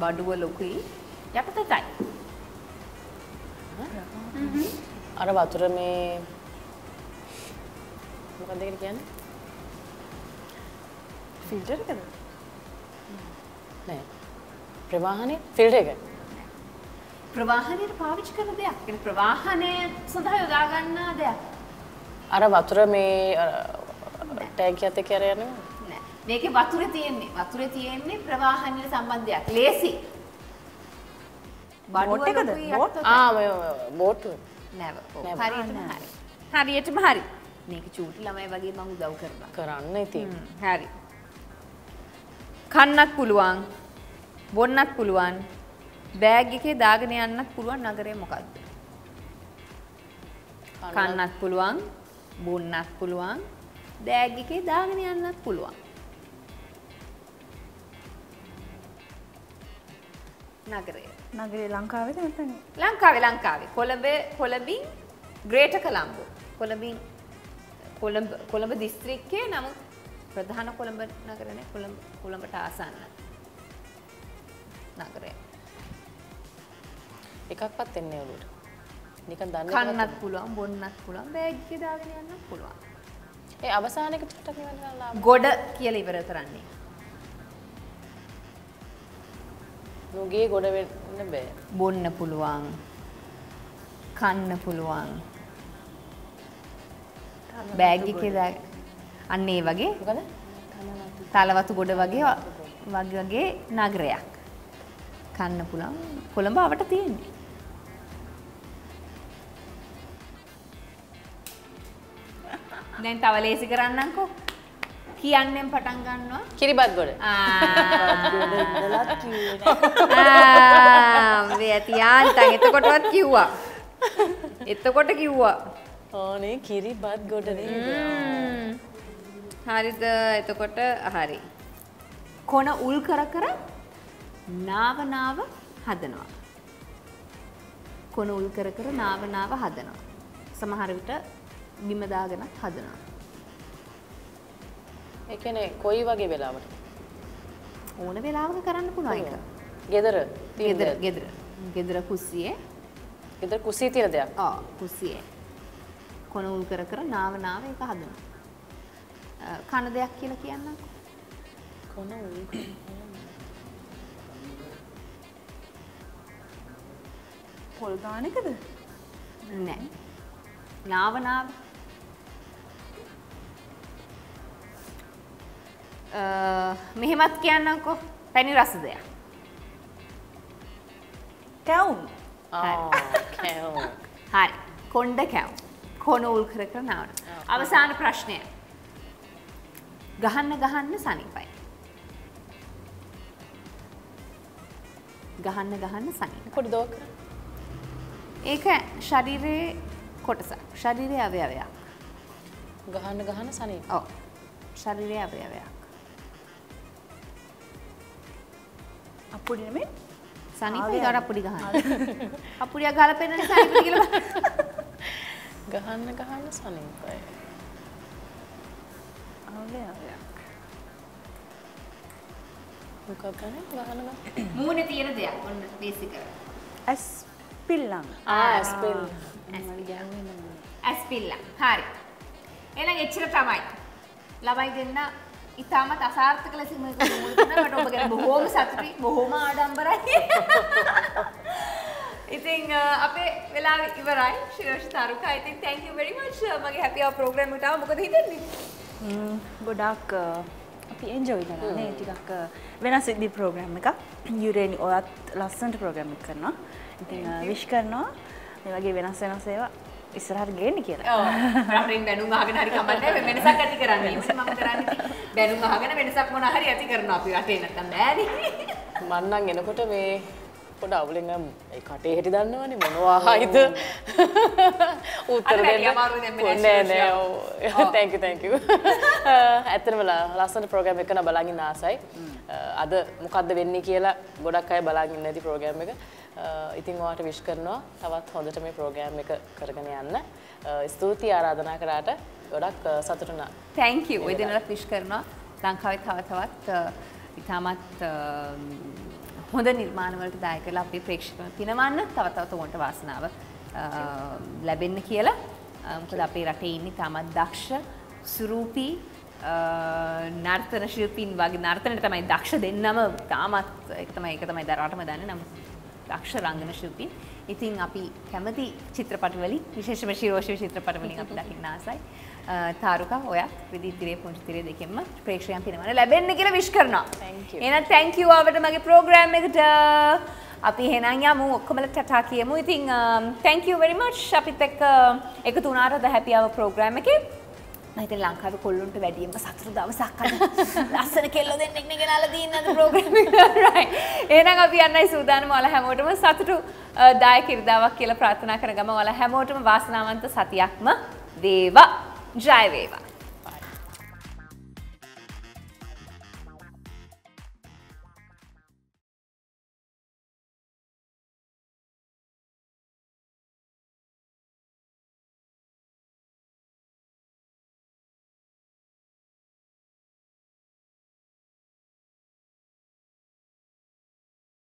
බඩුව ලොකුයි යට තෙතයි. අර වතුර මේ මොකක්ද ඒකට කියන්නේ ෆිල්ටර් එකද? නෑ ප්‍රවාහනය ෆිල්ටර් එක ප්‍රවාහනයට පාවිච්චි කරන දෙයක්. කියන්නේ ප්‍රවාහනය සඳහා යොදා ගන්නා දෙයක්. අර වතුර මේ ටෑගියත් එක්ක යනවා නෑ. මේකේ වතුරේ තියෙන්නේ. වතුරේ තියෙන්නේ ප්‍රවාහනයට සම්බන්ධයක්. ලේසි. බඩුව බෝට් එකද? බෝට්? ආ මේ. ඔව්. නැව. හරියටම හරි. හරියටම හරි. මේක චූටි ළමයි වගේ මම උදව් කරනවා. කරන්න ඉතින් හරි. කන්නත් පුළුවන්. බොන්නත් පුළුවන්. බෑග් එකේ දාගෙන යන්නත් පුළුවන් නගරය මොකද්ද? කන්නත් පුළුවන්. බොන්නත් පුළුවන්. බෑග් එකේ දාගෙන යන්නත් පුළුවන්. නගරය. නගරේ ලංකාවේද නැත්නම් ලංකාවේ ලංකාවේ කොළඹ කොළඹින් ග්‍රේට කළම්බෝ කොළඹින් කොළඹ කොළඹ දිස්ත්‍රික්කයේ නමුත් ප්‍රධාන කොළඹ නගරනේ කොළඹ කොළඹට ආසන්න නගරය. එකක්වත් එන්නේ ඔලුවට. නිකන් දන්නේ කන්නත් පුළුවන් බොන්නත් පුළුවන් බෑග් එකේ දාගෙන යන්නත් පුළුවන්. ඒ අවසානයේ චුට්ටක් නිවන් කරලා ගොඩ කියලා ඉවර කරන්නේ. නුගේ ගොඩ වෙන්න බෑ. බොන්න පුළුවන්. කන්න පුළුවන්. බෑග් එකේ දාගෙන අන්න ඒ වගේ තලවතු ගොඩ වගේ වගේ වගේ නගරයක්. කන්න පුළුවන් කොළඹ අවට තියෙන්නේ. දැන් තව ලේසි කරන්නම්කෝ. කියන්නෙන් පටන් ගන්නවා. කිරිබත් ගොඩ ආ මේ ඇති යාන්තන් එතකොටවත් කිව්වා. එතකොට කිව්වා. ඕනේ කිරිබත් ගොඩනේ ම්ම්. හරිද එතකොට හරි. කොන උල් කර කර නාව නාව හදනවා. කොන උල් කර කර නාව නාව හදනවා. සමහර විට බිම දාගෙනත් හදනවා. ඒ කියන්නේ කොයි වගේ වෙලාවට ඕන වෙලාවක කරන්න පුළුවන් එක. ගෙදර ගෙදර ගෙදර. ගෙදර කුස්සියේ ගෙදර කුසී තියෙන දෙයක් ආ කුස්සියේ කොන උල් කර කර නාව නාව එක හදනවා. කන දෙයක් කියලා කියන්නම්කෝ. කොන පොල් ගානකද? නෑ. නාව නාව. අ, මෙහෙමත් කියන්නම්කෝ පැණි රස දෙයක්. කැවුම්. ආ කෑවෝ හරි. කොණ්ඩ කැව්. කොන උල් කර කර නාවන. අවසාන ප්‍රශ්නය. ගහන්න ගහන්න සනීපයි. ගහන්න ගහන්න සනීපයි. පොඩි දෝක ඒක ශරීරයේ කොටසක්. ශරීරයේ අවයවයක්. ගහන්න ගහන්න සනීප ඔව්. ශරීරයේ අවයවයක්. අපුඩි නෙමෙයි. සනීපයි ගාඩ අපුඩි ගහන්න. අපුඩියක් ගහලා පෙන්නන සනීපද කියලා. ගහන්න ගහන්න සනීපයි අවයවයක්. මොකක් ගන්න ගහන්න මූණේ තියෙන දෙයක්. ඔන්න බේසික් කර. ඇස් පිල්ලම්. ආ ස්පෙල් ඇස්පිල්ල. හරි. එහෙනම් එච්චර තමයි. ළමයි දෙන්න ඉතාමත් අසාර්ථක ලෙස කරනවා. මට ඔබ ගැන බොහෝම සතුටුයි. බොහෝම ආඩම්බරයි. ඉතින් අපේ වෙලාව ඉවරයි. ශිරෝෂ තරුකා. ඉතින් thank you very much. මගේ happy hour program එකට ආව මොකද හිතෙන්නේ? ගොඩක් අපි එන්ජෝයි කරනවා නේ ටිකක් වෙනස් විදි ප්‍රෝග්‍රෑම් එකක් යුරේනි ඔයත් ලස්සනට ප්‍රෝග්‍රෑම් එක කරනවා ඉතින් විශ් කරනවා මේ වගේ වෙනස් වෙනස් ඒවා ඉස්සරහට ගේන්න කියලා. රටෙන් බැනුම් අහගෙන හරි කමන්නේ නැහැ වෙනසක් ඇති කරන්නේ. මම කරන්නේ ඉතින් බැනුම් අහගෙන වෙනසක් මොන හරි ඇති කරනවා අපි රටේ නැත්තම් බෑනේ. මන්නන් එනකොට මේ පොඩ අවුලෙන් ඒ කටේ හිටි දන්නවනේ මොනවා ආයිද උත්තර අර වැඩි දෙන්න. අමාරුයි දැන් මේ නෑ national නෑ show. ඔව්. [laughs] thank you thank you. [laughs] ඇත්තටම ල- ලස්සන ප්‍රෝග්‍රෑම් එක නම් බලන් ඉන්න ආසයි අද මොකද්ද වෙන්නේ කියලා ගොඩක් අය බලන් ඉන්න ඇති ප්‍රෝග්‍රෑම් එක. ඉතින් ඔයාට විශ් කරනවා තවත් හොඳට මේ ප්‍රෝග්‍රෑම් එක කරගෙන යන්න. ස්තුතියි ආරාධනා කරාට. ගොඩක් සතුටු වුණා. තැංක ඔය දෙනට විශ් කරනවා. ලංකාවේ තව තවත් අ, ඉතාමත් හොඳ නිර්මාණවලට දාය කරලා අපේ ප්‍රේක්ෂකයන් පිනවන්න තව තවත් ඔවුන්ට වාසනාව අ, ලැබෙන්න කියලා අ, මොකද අපේ රටේ ඉන්නේ තාමත් දක්ෂ සුරූපී අ, නර්තන ශිල්පීන් වගේ නර්තනයට තමයි දක්ෂ දෙන්නම තාමත් ඒක තමයි ඒක තමයි දරාටම දන්නේ නම් දක්ෂ රංගන ශිල්පීන්. ඉතින් අපි කැමති චිත්‍රපටවලින් විශේෂම ශිරෝෂි චිත්‍රපටවලින් අපි දකින්න ආසයි. තාරුකා ඔයා විදි තිරේ පුංචි තිරේ දෙකෙන්ම ප්‍රේක්ෂකයන් පිනවන්න ලැබෙන්න කියලා විශ් කරනවා. You ආවට මගේ ප්‍රෝග්‍රෑම් එකට. අපි එහෙනම් යමු ඔක්කොමල ටටා කියමු. ඉතින් um, thank you very much අපිත් එක්ක එකතු වුණාට ද happy hour ප්‍රෝග්‍රෑම් එකේ. මම හිතන්නේ ලංකාවේ කොල්ලොන්ට වැඩියෙන්ම සතුටු දවසක්. [laughs] ලස්සන කෙල්ලෝ දෙන්නෙක් ගෙනාලා අද ප්‍රෝග්‍රෑම් එක. [laughs] එහෙනම් අපි යන්නයි සූදානම් ඔයාලා හැමෝටම සතුටු අ, දායක ඉරිදාවක් කියලා ප්‍රාර්ථනා කරගම ඔයාලා හැමෝටම වාසනාවන්ත සතියක්ම වේවා. ජය වේවා.